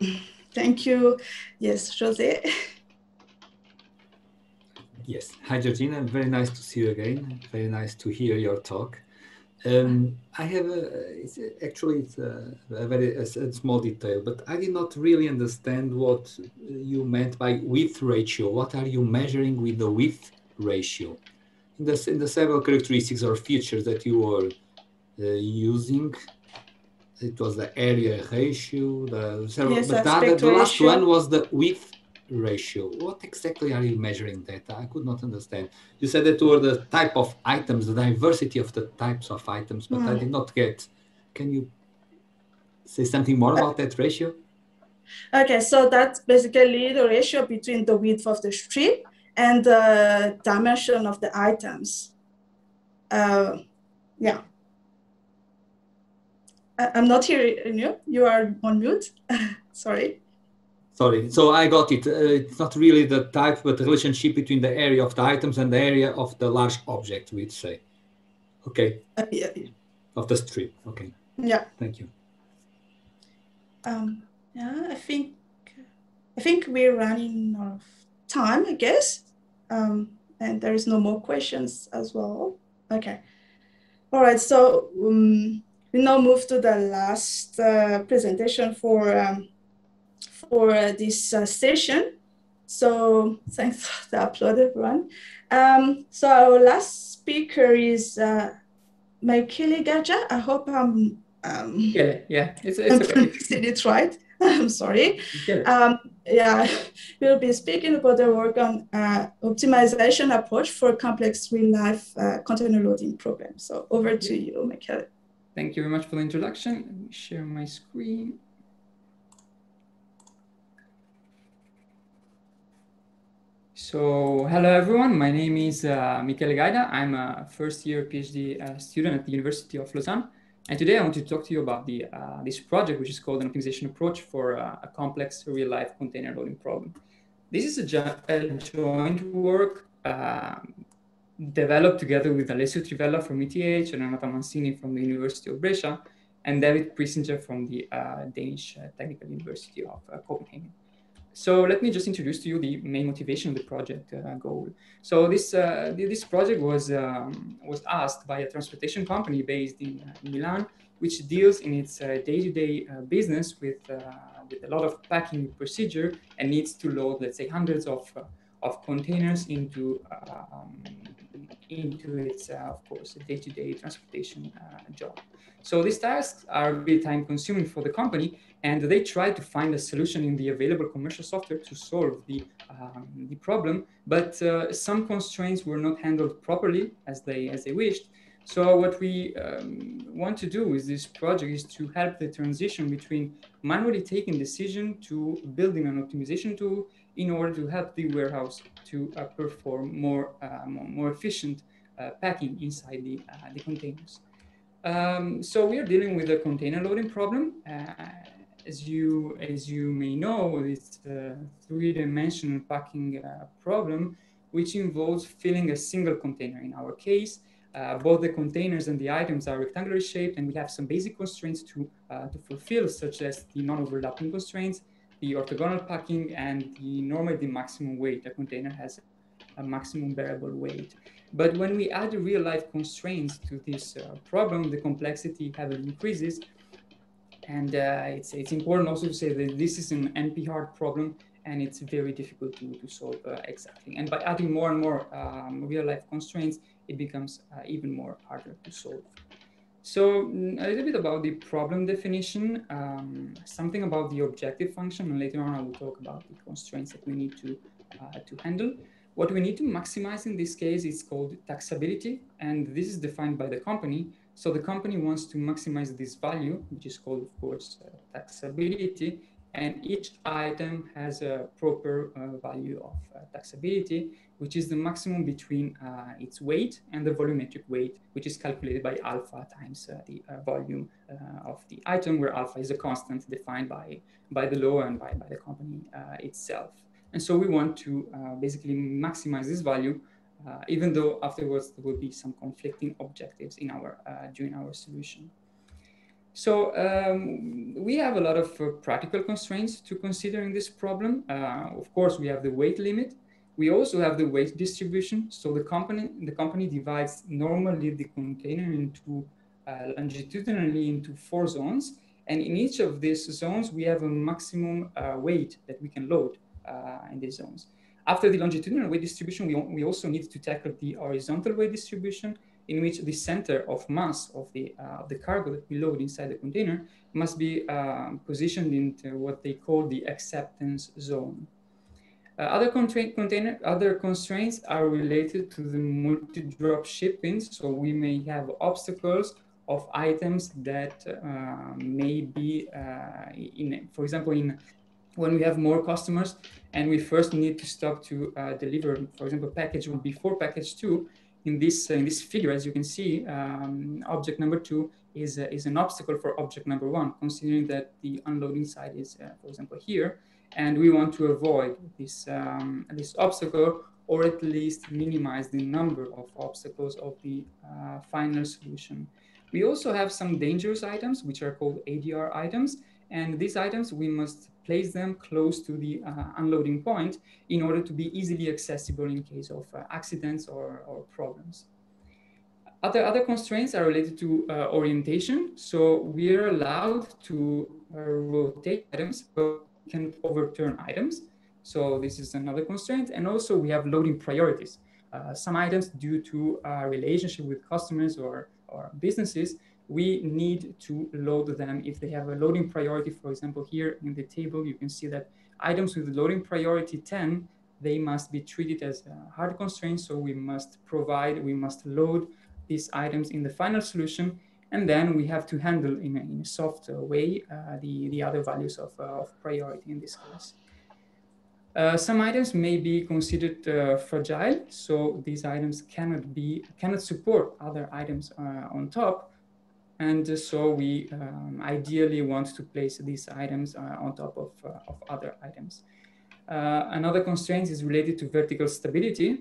Thank you. Yes, Jose. Yes. Hi, Georgina. Very nice to see you again. Very nice to hear your talk. Um, I have a, it's actually it's a, a very a, a small detail, but I did not really understand what you meant by width ratio. What are you measuring with the width ratio? In the, in the several characteristics or features that you are uh, using, it was the area ratio, the several, yes, but the, other, the last one was the width ratio. What exactly are you measuring that? I could not understand. You said that were the type of items, the diversity of the types of items, but mm. I did not get. Can you say something more about that ratio? Okay, so that's basically the ratio between the width of the strip and the dimension of the items. Uh, yeah. I'm not hearing you. You are on mute. Sorry. Sorry. So I got it. Uh, it's not really the type, but the relationship between the area of the items and the area of the large object, we'd say. Okay. Uh, yeah. Of the strip. Okay. Yeah. Thank you. Um, yeah, I think I think we're running out of time, I guess. Um, and there is no more questions as well. Okay. All right. So um, we now move to the last uh, presentation for um, for uh, this uh, session. So thanks for the upload, everyone. Um, so our last speaker is uh, Michele Gajda. I hope I'm um, yeah, yeah, it's, it's okay. it right. I'm sorry. Um, yeah, we'll be speaking about the work on uh, optimization approach for complex real-life uh, container loading programs. So over to you, Michele. Thank you very much for the introduction. Let me share my screen. So hello everyone, my name is uh, Michele Gajda. I'm a first year PhD uh, student at the University of Lausanne. And today I want to talk to you about the, uh, this project, which is called an optimization approach for uh, a complex real life container loading problem. This is a, a joint work um, developed together with Alessio Trivella from ETH and Renata Mansini from the University of Brescia and David Pisinger from the uh, Danish uh, Technical University of uh, Copenhagen. So let me just introduce to you the main motivation of the project uh, goal. So this uh, this project was um, was asked by a transportation company based in, uh, Milan, which deals in its day-to-day business with with a lot of packing procedure and needs to load, let's say, hundreds of of containers into um, into its, uh, of course, day-to-day transportation uh, job. So these tasks are a bit time consuming for the company and they try to find a solution in the available commercial software to solve the, um, the problem, but uh, some constraints were not handled properly as they, as they wished. So what we um, want to do with this project is to help the transition between manually taking decision to building an optimization tool in order to help the warehouse to uh, perform more, uh, more efficient uh, packing inside the, uh, the containers. Um, so we are dealing with a container loading problem. Uh, as you as you may know, it's a three-dimensional packing problem, which involves filling a single container. In our case, uh, both the containers and the items are rectangular shaped, and we have some basic constraints to uh, to fulfill, such as the non-overlapping constraints, the orthogonal packing, and the normally the maximum weight. A container has a maximum bearable weight. But when we add real life constraints to this uh, problem, the complexity heavily increases. And uh, it's, it's important also to say that this is an NP hard problem and it's very difficult to, to solve uh, exactly. And by adding more and more um, real life constraints, it becomes uh, even more harder to solve. So mm, a little bit about the problem definition, um, something about the objective function, and later on I will talk about the constraints that we need to, uh, to handle. What we need to maximize in this case is called taxability, and this is defined by the company. So the company wants to maximize this value, which is called, of course, uh, taxability, and each item has a proper uh, value of uh, taxability, which is the maximum between uh, its weight and the volumetric weight, which is calculated by alpha times uh, the uh, volume of the item, where alpha is a constant defined by, by the law and by, by the company itself. And so we want to uh, basically maximize this value, uh, even though afterwards there will be some conflicting objectives in our uh, during our solution. So um, we have a lot of uh, practical constraints to consider in this problem. Uh, of course, we have the weight limit. We also have the weight distribution. So the company the company divides normally the container into uh, longitudinally into four zones, and in each of these zones we have a maximum weight that we can load. Uh, in these zones. After the longitudinal weight distribution, we, we also need to tackle the horizontal weight distribution in which the center of mass of the, uh, the cargo that we load inside the container must be uh, positioned into what they call the acceptance zone. Uh, other, container, other constraints are related to the multi-drop shipping. So we may have obstacles of items that uh, may be uh, in, for example, in when we have more customers and we first need to stop to uh, deliver, for example, package one before package two, in this, uh, in this figure, as you can see, um, object number two is, uh, is an obstacle for object number one, considering that the unloading side is, for example, here. And we want to avoid this, um, this obstacle or at least minimize the number of obstacles of the uh, final solution. We also have some dangerous items, which are called ADR items. And these items, we must place them close to the uh, unloading point in order to be easily accessible in case of uh, accidents or, or problems. Other, other constraints are related to uh, orientation. So we are allowed to uh, rotate items, but can overturn items. So this is another constraint. And also we have loading priorities. Uh, some items due to a relationship with customers or, or businesses we need to load them if they have a loading priority. For example, here in the table, you can see that items with loading priority 10, they must be treated as hard constraints. So we must provide, we must load these items in the final solution. And then we have to handle in a, in a soft way uh, the, the other values of, uh, of priority in this case. Uh, some items may be considered uh, fragile, so these items cannot be cannot support other items uh, on top. And so we um, ideally want to place these items uh, on top of, of other items. Another constraint is related to vertical stability.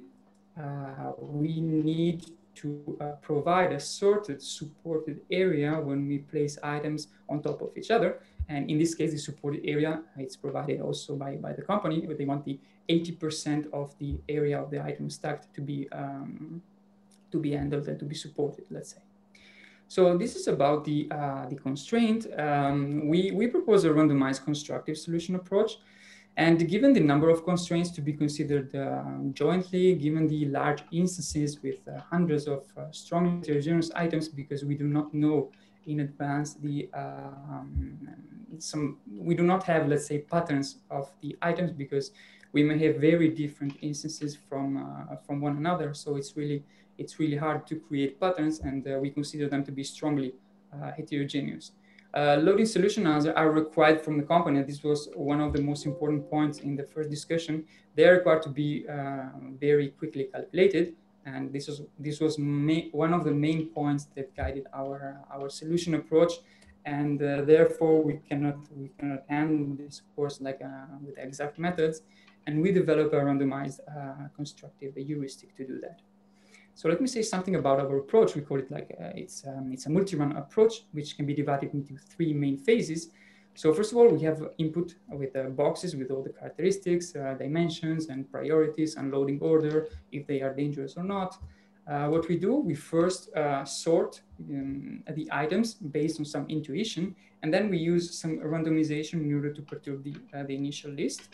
We need to uh, provide a sorted supported area when we place items on top of each other. And in this case, the supported area, it's provided also by, by the company, but they want the 80% of the area of the item stacked to be, um, to be handled and to be supported, let's say. So this is about the, uh, the constraint. Um, we, we propose a randomized constructive solution approach. And given the number of constraints to be considered uh, jointly, given the large instances with uh, hundreds of uh, strongly heterogeneous items, because we do not know in advance the um, some we do not have let's say patterns of the items because we may have very different instances from uh, from one another. So it's really it's really hard to create patterns, and uh, we consider them to be strongly uh, heterogeneous. Uh, loading solution are required from the company. This was one of the most important points in the first discussion. They are required to be uh, very quickly calculated. And this was, this was one of the main points that guided our, our solution approach. And uh, therefore, we cannot, we cannot handle this course like uh, with exact methods. And we develop a randomized uh, constructive heuristic to do that. So let me say something about our approach. We call it like uh, it's um, it's a multi-run approach, which can be divided into three main phases. So first of all, we have input with uh, boxes with all the characteristics, uh, dimensions, and priorities, and loading order, if they are dangerous or not. Uh, what we do, we first uh, sort um, the items based on some intuition, and then we use some randomization in order to perturb the, uh, the initial list.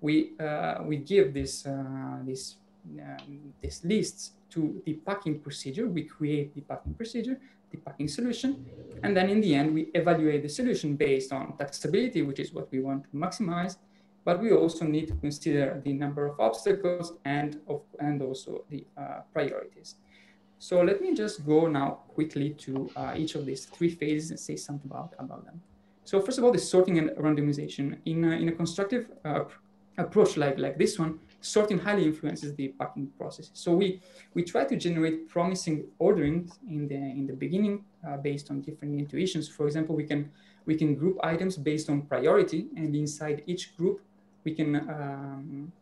We, we give this, this, um, these lists to the packing procedure. We create the packing procedure, the packing solution, and then in the end, we evaluate the solution based on taxability, which is what we want to maximize. But we also need to consider the number of obstacles and, of, and also the uh, priorities. So let me just go now quickly to uh, each of these three phases and say something about, about them. So first of all, the sorting and randomization. In a, in a constructive uh, approach like, like this one, sorting highly influences the packing process. So we, we try to generate promising ordering in the, in the beginning uh, based on different intuitions. For example, we can, we can group items based on priority and inside each group, we can, um,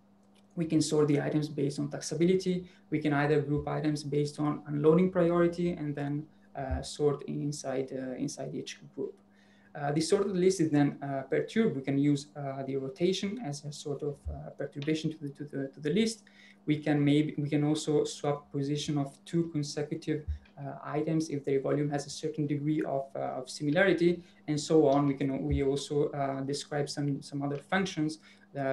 we can sort the items based on taxability. We can either group items based on unloading priority and then uh, sort inside, uh, inside each group. Uh, this sorted list is then uh, perturbed. We can use uh, the rotation as a sort of uh, perturbation to the, to, the, to the list. We can maybe we can also swap position of two consecutive uh, items if their volume has a certain degree of, uh, of similarity, and so on. We can we also describe some some other functions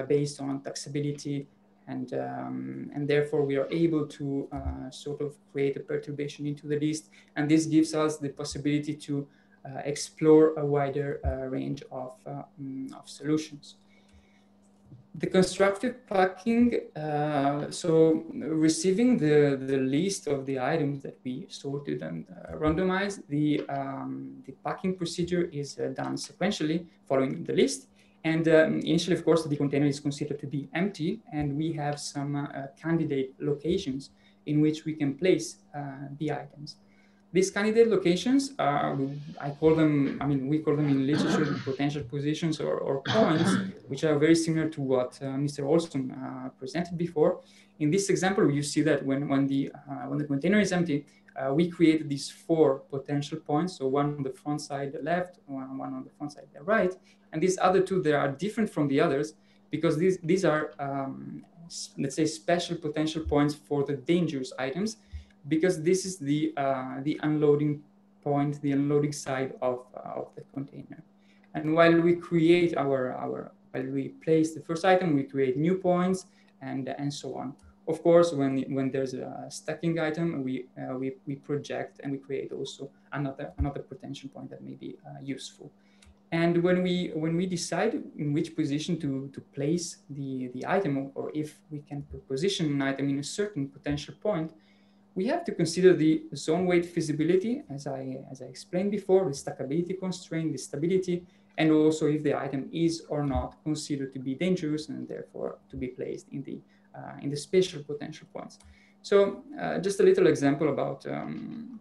based on taxability and um, and therefore we are able to uh, sort of create a perturbation into the list and this gives us the possibility to uh, explore a wider uh, range of, uh, mm, of solutions. The constructive packing, so receiving the, the list of the items that we sorted and randomized, the, um, the packing procedure is done sequentially following the list. And um, initially, of course, the container is considered to be empty, and we have some uh, candidate locations in which we can place uh, the items. These candidate locations, uh, I call them, I mean, we call them in literature potential positions or, or points, which are very similar to what uh, Mr. Olsson uh, presented before. In this example, you see that when, when, the, uh, when the container is empty, uh, we created these four potential points. So one on the front side left, one, one on the front side the right. And these other two, they are different from the others because these, these are, um, let's say, special potential points for the dangerous items because this is the, uh, the unloading point, the unloading side of, uh, of the container. And while we create our, our, while we place the first item, we create new points and, and so on. Of course, when, when there's a stacking item, we, uh, we, we project and we create also another, another potential point that may be uh, useful. And when we, when we decide in which position to, to place the, the item, or if we can position an item in a certain potential point, we have to consider the zone weight feasibility, as I, as I explained before, the stackability constraint, the stability, and also if the item is or not considered to be dangerous and therefore to be placed in the, uh, in the spatial potential points. So uh, just a little example about, um,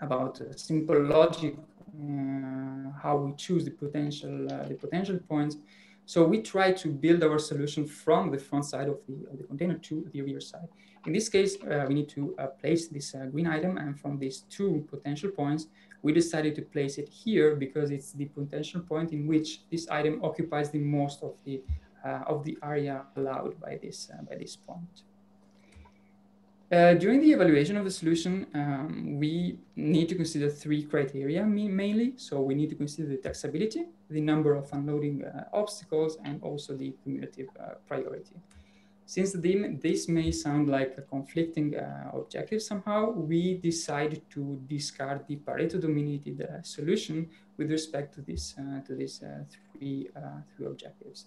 about uh, simple logic, uh, how we choose the potential, uh, the potential points. So we try to build our solution from the front side of the, of the container to the rear side. In this case, uh, we need to uh, place this uh, green item and from these two potential points, we decided to place it here because it's the potential point in which this item occupies the most of the, uh, of the area allowed by this, uh, by this point. Uh, during the evaluation of the solution, um, we need to consider three criteria mainly. So we need to consider the taxability, the number of unloading obstacles, and also the cumulative priority. Since the, this may sound like a conflicting uh, objective somehow, we decided to discard the Pareto-dominated uh, solution with respect to, this, uh, to these three, three objectives.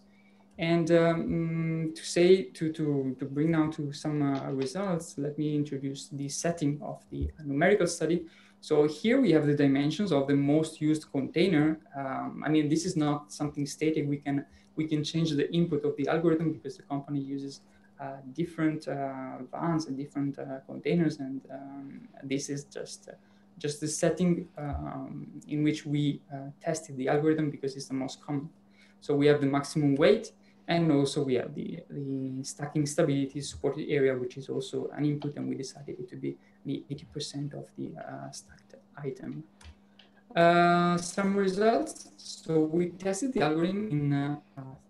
And um, to say, to, to, to bring now to some uh, results, let me introduce the setting of the numerical study. So here we have the dimensions of the most used container. Um, I mean, this is not something static. We can, we can change the input of the algorithm because the company uses uh, different uh, vans and different uh, containers. And um, this is just, uh, just the setting um, in which we uh, tested the algorithm because it's the most common. So we have the maximum weight and also we have the, the stacking stability supported area, which is also an input, and we decided it to be the 80% of the uh, stacked item. Uh, some results. So we tested the algorithm in uh,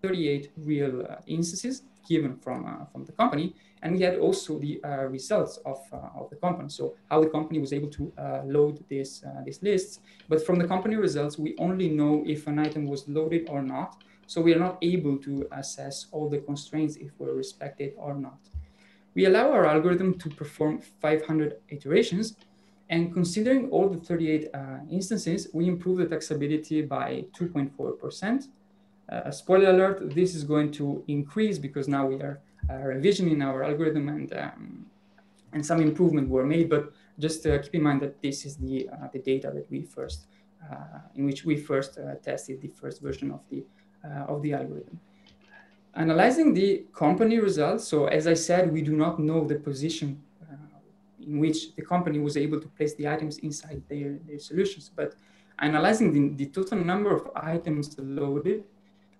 38 real uh, instances given from, uh, from the company, and we had also the uh, results of, of the company. So how the company was able to load this, these lists. But from the company results, we only know if an item was loaded or not, so we are not able to assess all the constraints if we're respected or not. We allow our algorithm to perform 500 iterations and considering all the 38 uh, instances, we improve the taxability by 2.4%. Uh, spoiler alert, this is going to increase because now we are uh, revisioning our algorithm and, um, and some improvement were made, but just uh, keep in mind that this is the, uh, the data that we first, uh, in which we first tested the first version of the of the algorithm. Analyzing the company results, so as I said, we do not know the position in which the company was able to place the items inside their, their solutions, but analyzing the, the total number of items loaded,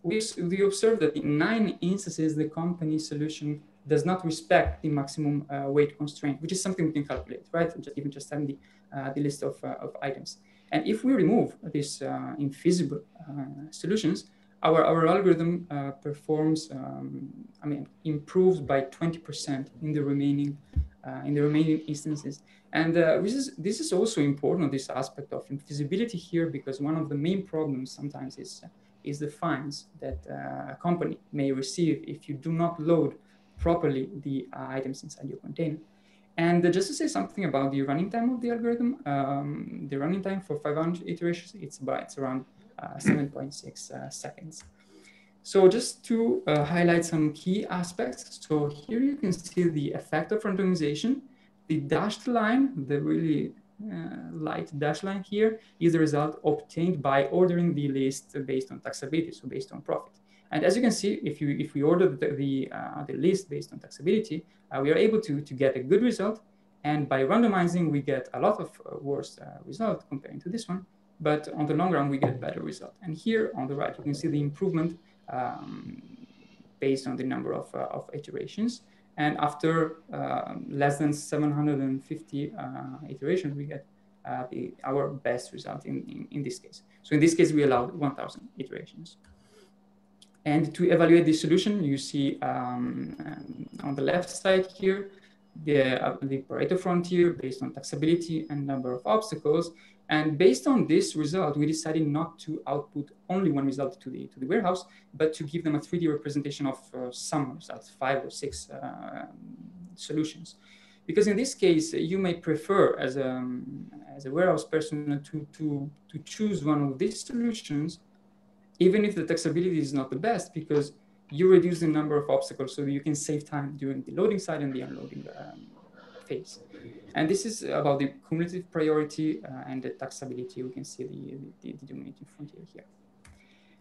we, we observed that in nine instances, the company solution does not respect the maximum uh, weight constraint, which is something we can calculate, right? Just, even just having the, uh, the list of, uh, of items. And if we remove these uh, infeasible solutions, our, our algorithm uh, performs, um, I mean, improves by 20% in the remaining uh, in the remaining instances. And uh, this is this is also important, this aspect of infeasibility here, because one of the main problems sometimes is is the fines that uh, a company may receive if you do not load properly the uh, items inside your container. And uh, just to say something about the running time of the algorithm, um, the running time for 500 iterations, it's about it's around 7.6 uh, seconds. So just to uh, highlight some key aspects. So here you can see the effect of randomization. The dashed line, the really uh, light dashed line here, is the result obtained by ordering the list based on taxability, so based on profit. And as you can see, if you if we order the the, uh, the list based on taxability, uh, we are able to to get a good result. And by randomizing, we get a lot of worse result comparing to this one but on the long run, we get better result. And here on the right, you can see the improvement um, based on the number of, uh, of iterations. And after uh, less than 750 uh, iterations, we get uh, the, our best result in, in, in, this case. So in this case, we allowed 1,000 iterations. And to evaluate the solution, you see um, um, on the left side here, the, uh, the Pareto frontier based on taxability and number of obstacles. And based on this result, we decided not to output only one result to the, to the warehouse, but to give them a 3D representation of uh, some results, five or six uh, solutions. Because in this case, you may prefer as a, as a warehouse person to, to, to choose one of these solutions, even if the taxability is not the best, because you reduce the number of obstacles so you can save time during the loading side and the unloading um, And this is about the cumulative priority uh, and the taxability. We can see the, the, the dominating frontier here.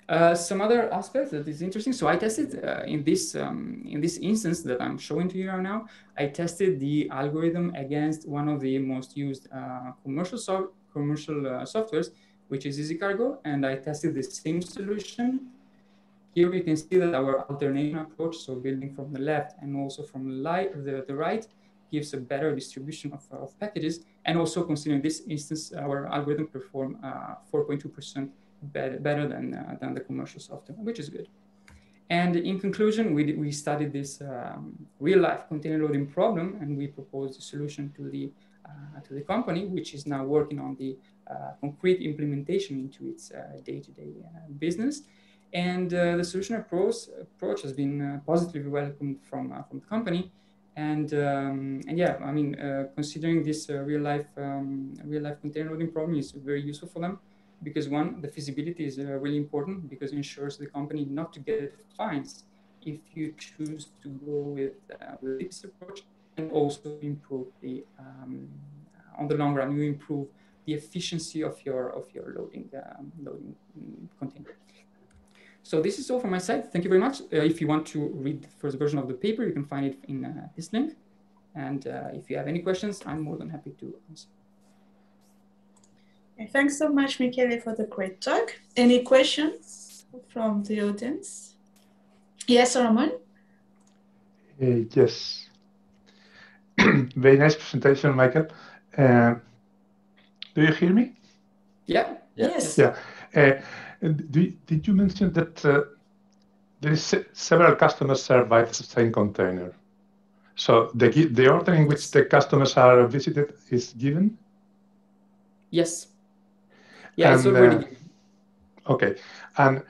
Uh, some other aspects that is interesting. So I tested uh, in this um, in this instance that I'm showing to you right now. I tested the algorithm against one of the most used uh, commercial so commercial uh, softwares, which is EasyCargo, and I tested the same solution. Here we can see that our alternation approach, so building from the left and also from the, the, the right, gives a better distribution of, of packages. And also considering this instance, our algorithm perform 4.2% uh, better, better than, uh, than the commercial software, which is good. And in conclusion, we, we studied this um, real-life container loading problem, and we proposed a solution to the uh, to the company, which is now working on the uh, concrete implementation into its uh, day-to-day business. And the solution approach, approach has been positively welcomed from, from the company. And, um, and yeah, I mean, considering this real life um, real life container loading problem is very useful for them because one, the feasibility is uh, really important because it ensures the company not to get fines if you choose to go with, uh, this approach and also improve the um, on the long run you improve the efficiency of your of your loading um, loading container. So this is all from my side. Thank you very much. Uh, if you want to read the first version of the paper, you can find it in uh, this link. And uh, if you have any questions, I'm more than happy to answer. Thanks so much, Michele, for the great talk. Any questions from the audience? Yes, Ramon? Uh, yes. Very nice presentation, Michael. Uh, do you hear me? Yeah. Yes. Yeah. Uh, do, did you mention that uh, there is several customers served by the same container? So the the order in which the customers are visited is given. Yes. Yeah, and. Uh, okay, and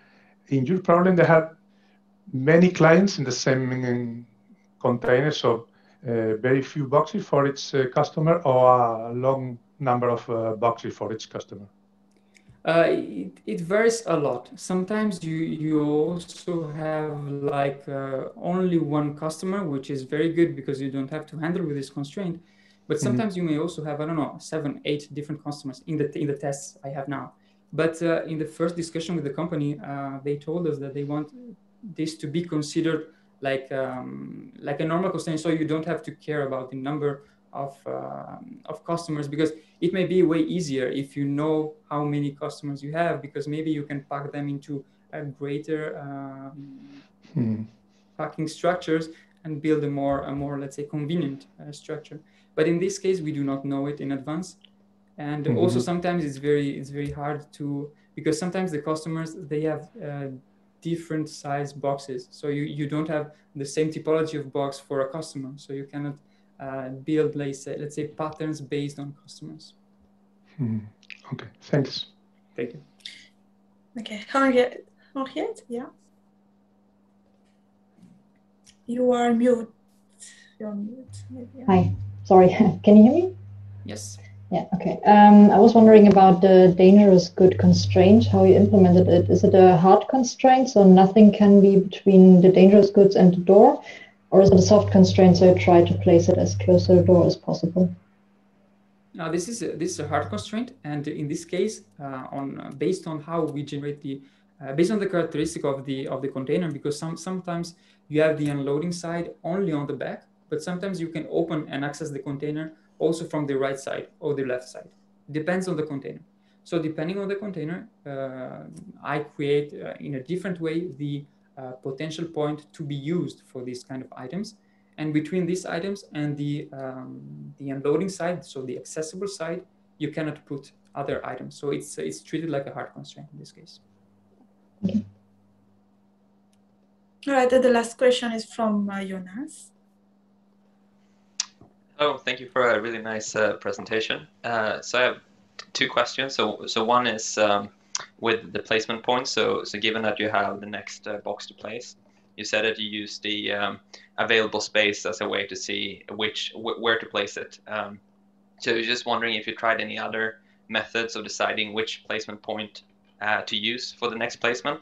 in your problem, they have many clients in the same container, so uh, very few boxes for each uh, customer or a long number of uh, boxes for each customer? Uh, it, it, varies a lot. Sometimes you you also have like uh, only one customer, which is very good because you don't have to handle with this constraint. But mm-hmm. sometimes mm-hmm. you may also have I don't know seven, eight different customers in the in the tests I have now. But uh, in the first discussion with the company, they told us that they want this to be considered like um, like a normal constraint so you don't have to care about the number of uh, of customers because it may be way easier if you know how many customers you have because maybe you can pack them into a greater um, hmm. packing structures and build a more a more let's say convenient uh, structure but in this case we do not know it in advance and mm-hmm. also sometimes it's very it's very hard to because sometimes the customers they have uh, different size boxes. So you, you don't have the same typology of box for a customer. So you cannot uh, build, let's say, let's say, patterns based on customers. Hmm. Okay, thanks. Thank you. Okay, Henriette, Henriette, yeah. You are mute. You're mute. Yeah. Hi, sorry, can you hear me? Yes. Yeah, okay. Um, I was wondering about the dangerous good constraint, how you implemented it. Is it a hard constraint, so nothing can be between the dangerous goods and the door? Or is it a soft constraint, so try to place it as close to the door as possible? Now, this is a, this is a hard constraint, and in this case, uh, on based on how we generate the, uh, based on the characteristic of the of the container, because some sometimes you have the unloading side only on the back, but sometimes you can open and access the container also from the right side or the left side. Depends on the container. So depending on the container, uh, I create uh, in a different way the uh, potential point to be used for these kind of items. And between these items and the, um, the unloading side, so the accessible side, you cannot put other items. So it's, it's treated like a hard constraint in this case. Okay. All right, the last question is from uh, Jonas. Oh, thank you for a really nice uh, presentation. Uh, so I have two questions. So, so one is um, with the placement points. So, so given that you have the next uh, box to place, you said that you use the um, available space as a way to see which wh where to place it. Um, so, I was just wondering if you tried any other methods of deciding which placement point uh, to use for the next placement.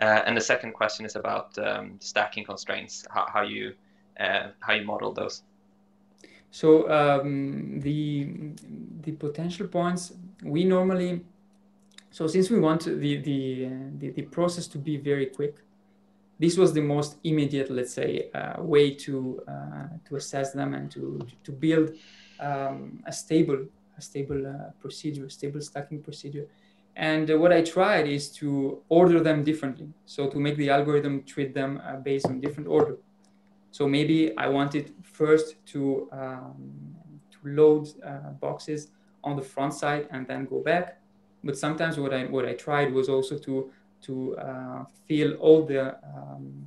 Uh, and the second question is about um, stacking constraints. How, how you uh, how you model those. So um, the the potential points we normally so since we want the the, the, the process to be very quick, this was the most immediate, let's say, uh, way to uh, to assess them and to to build um, a stable a stable uh, procedure, stable stacking procedure. And what I tried is to order them differently, so to make the algorithm treat them uh, based on different order. So maybe I wanted first to, um, to load uh, boxes on the front side and then go back. But sometimes what I, what I tried was also to to uh, fill all the, um,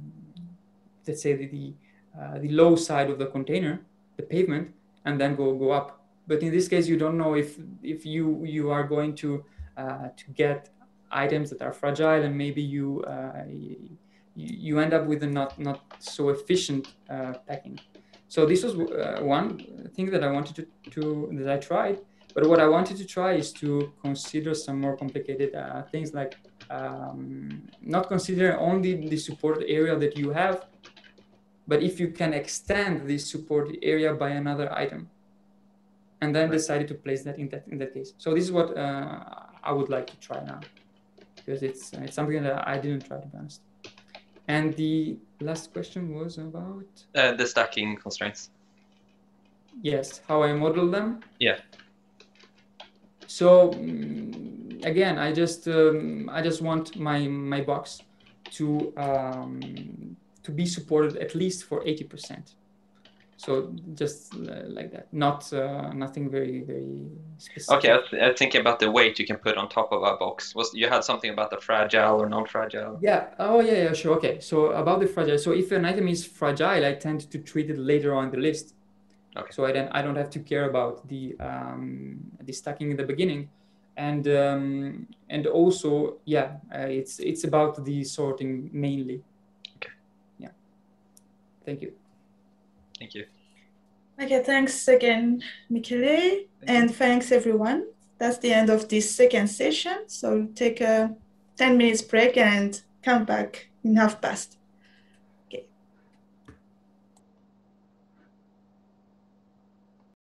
let's say, the, the, uh, the low side of the container, the pavement, and then go, go up. But in this case, you don't know if, if you, you are going to, uh, to get items that are fragile and maybe you, uh, you end up with a not, not so efficient uh, packing. So this was one thing that I wanted to, to, that I tried. But what I wanted to try is to consider some more complicated uh, things like um, not consider only the support area that you have, but if you can extend this support area by another item, and then right. decided to place that in that in that case. So this is what uh, I would like to try now, because it's uh, it's something that I didn't try to be honest. And the last question was about uh, the stacking constraints. Yes, how I model them. Yeah. So mm, again, I just um, I just want my my box to um, to be supported at least for eighty percent. So just uh, like that, not uh, nothing very very specific. Okay, I, th I think about the weight you can put on top of a box. Was you had something about the fragile or non-fragile? Yeah. Oh yeah, yeah, sure. Okay. So about the fragile. So if an item is fragile, I tend to treat it later on the list. Okay. So I don't I don't have to care about the um, the stacking in the beginning, and um, and also yeah, uh, it's it's about the sorting mainly. Okay. Yeah. Thank you. Thank you. Okay, thanks again, Michele, Thank and you. thanks everyone. That's the end of this second session. So we'll take a 10 minutes break and come back in half past.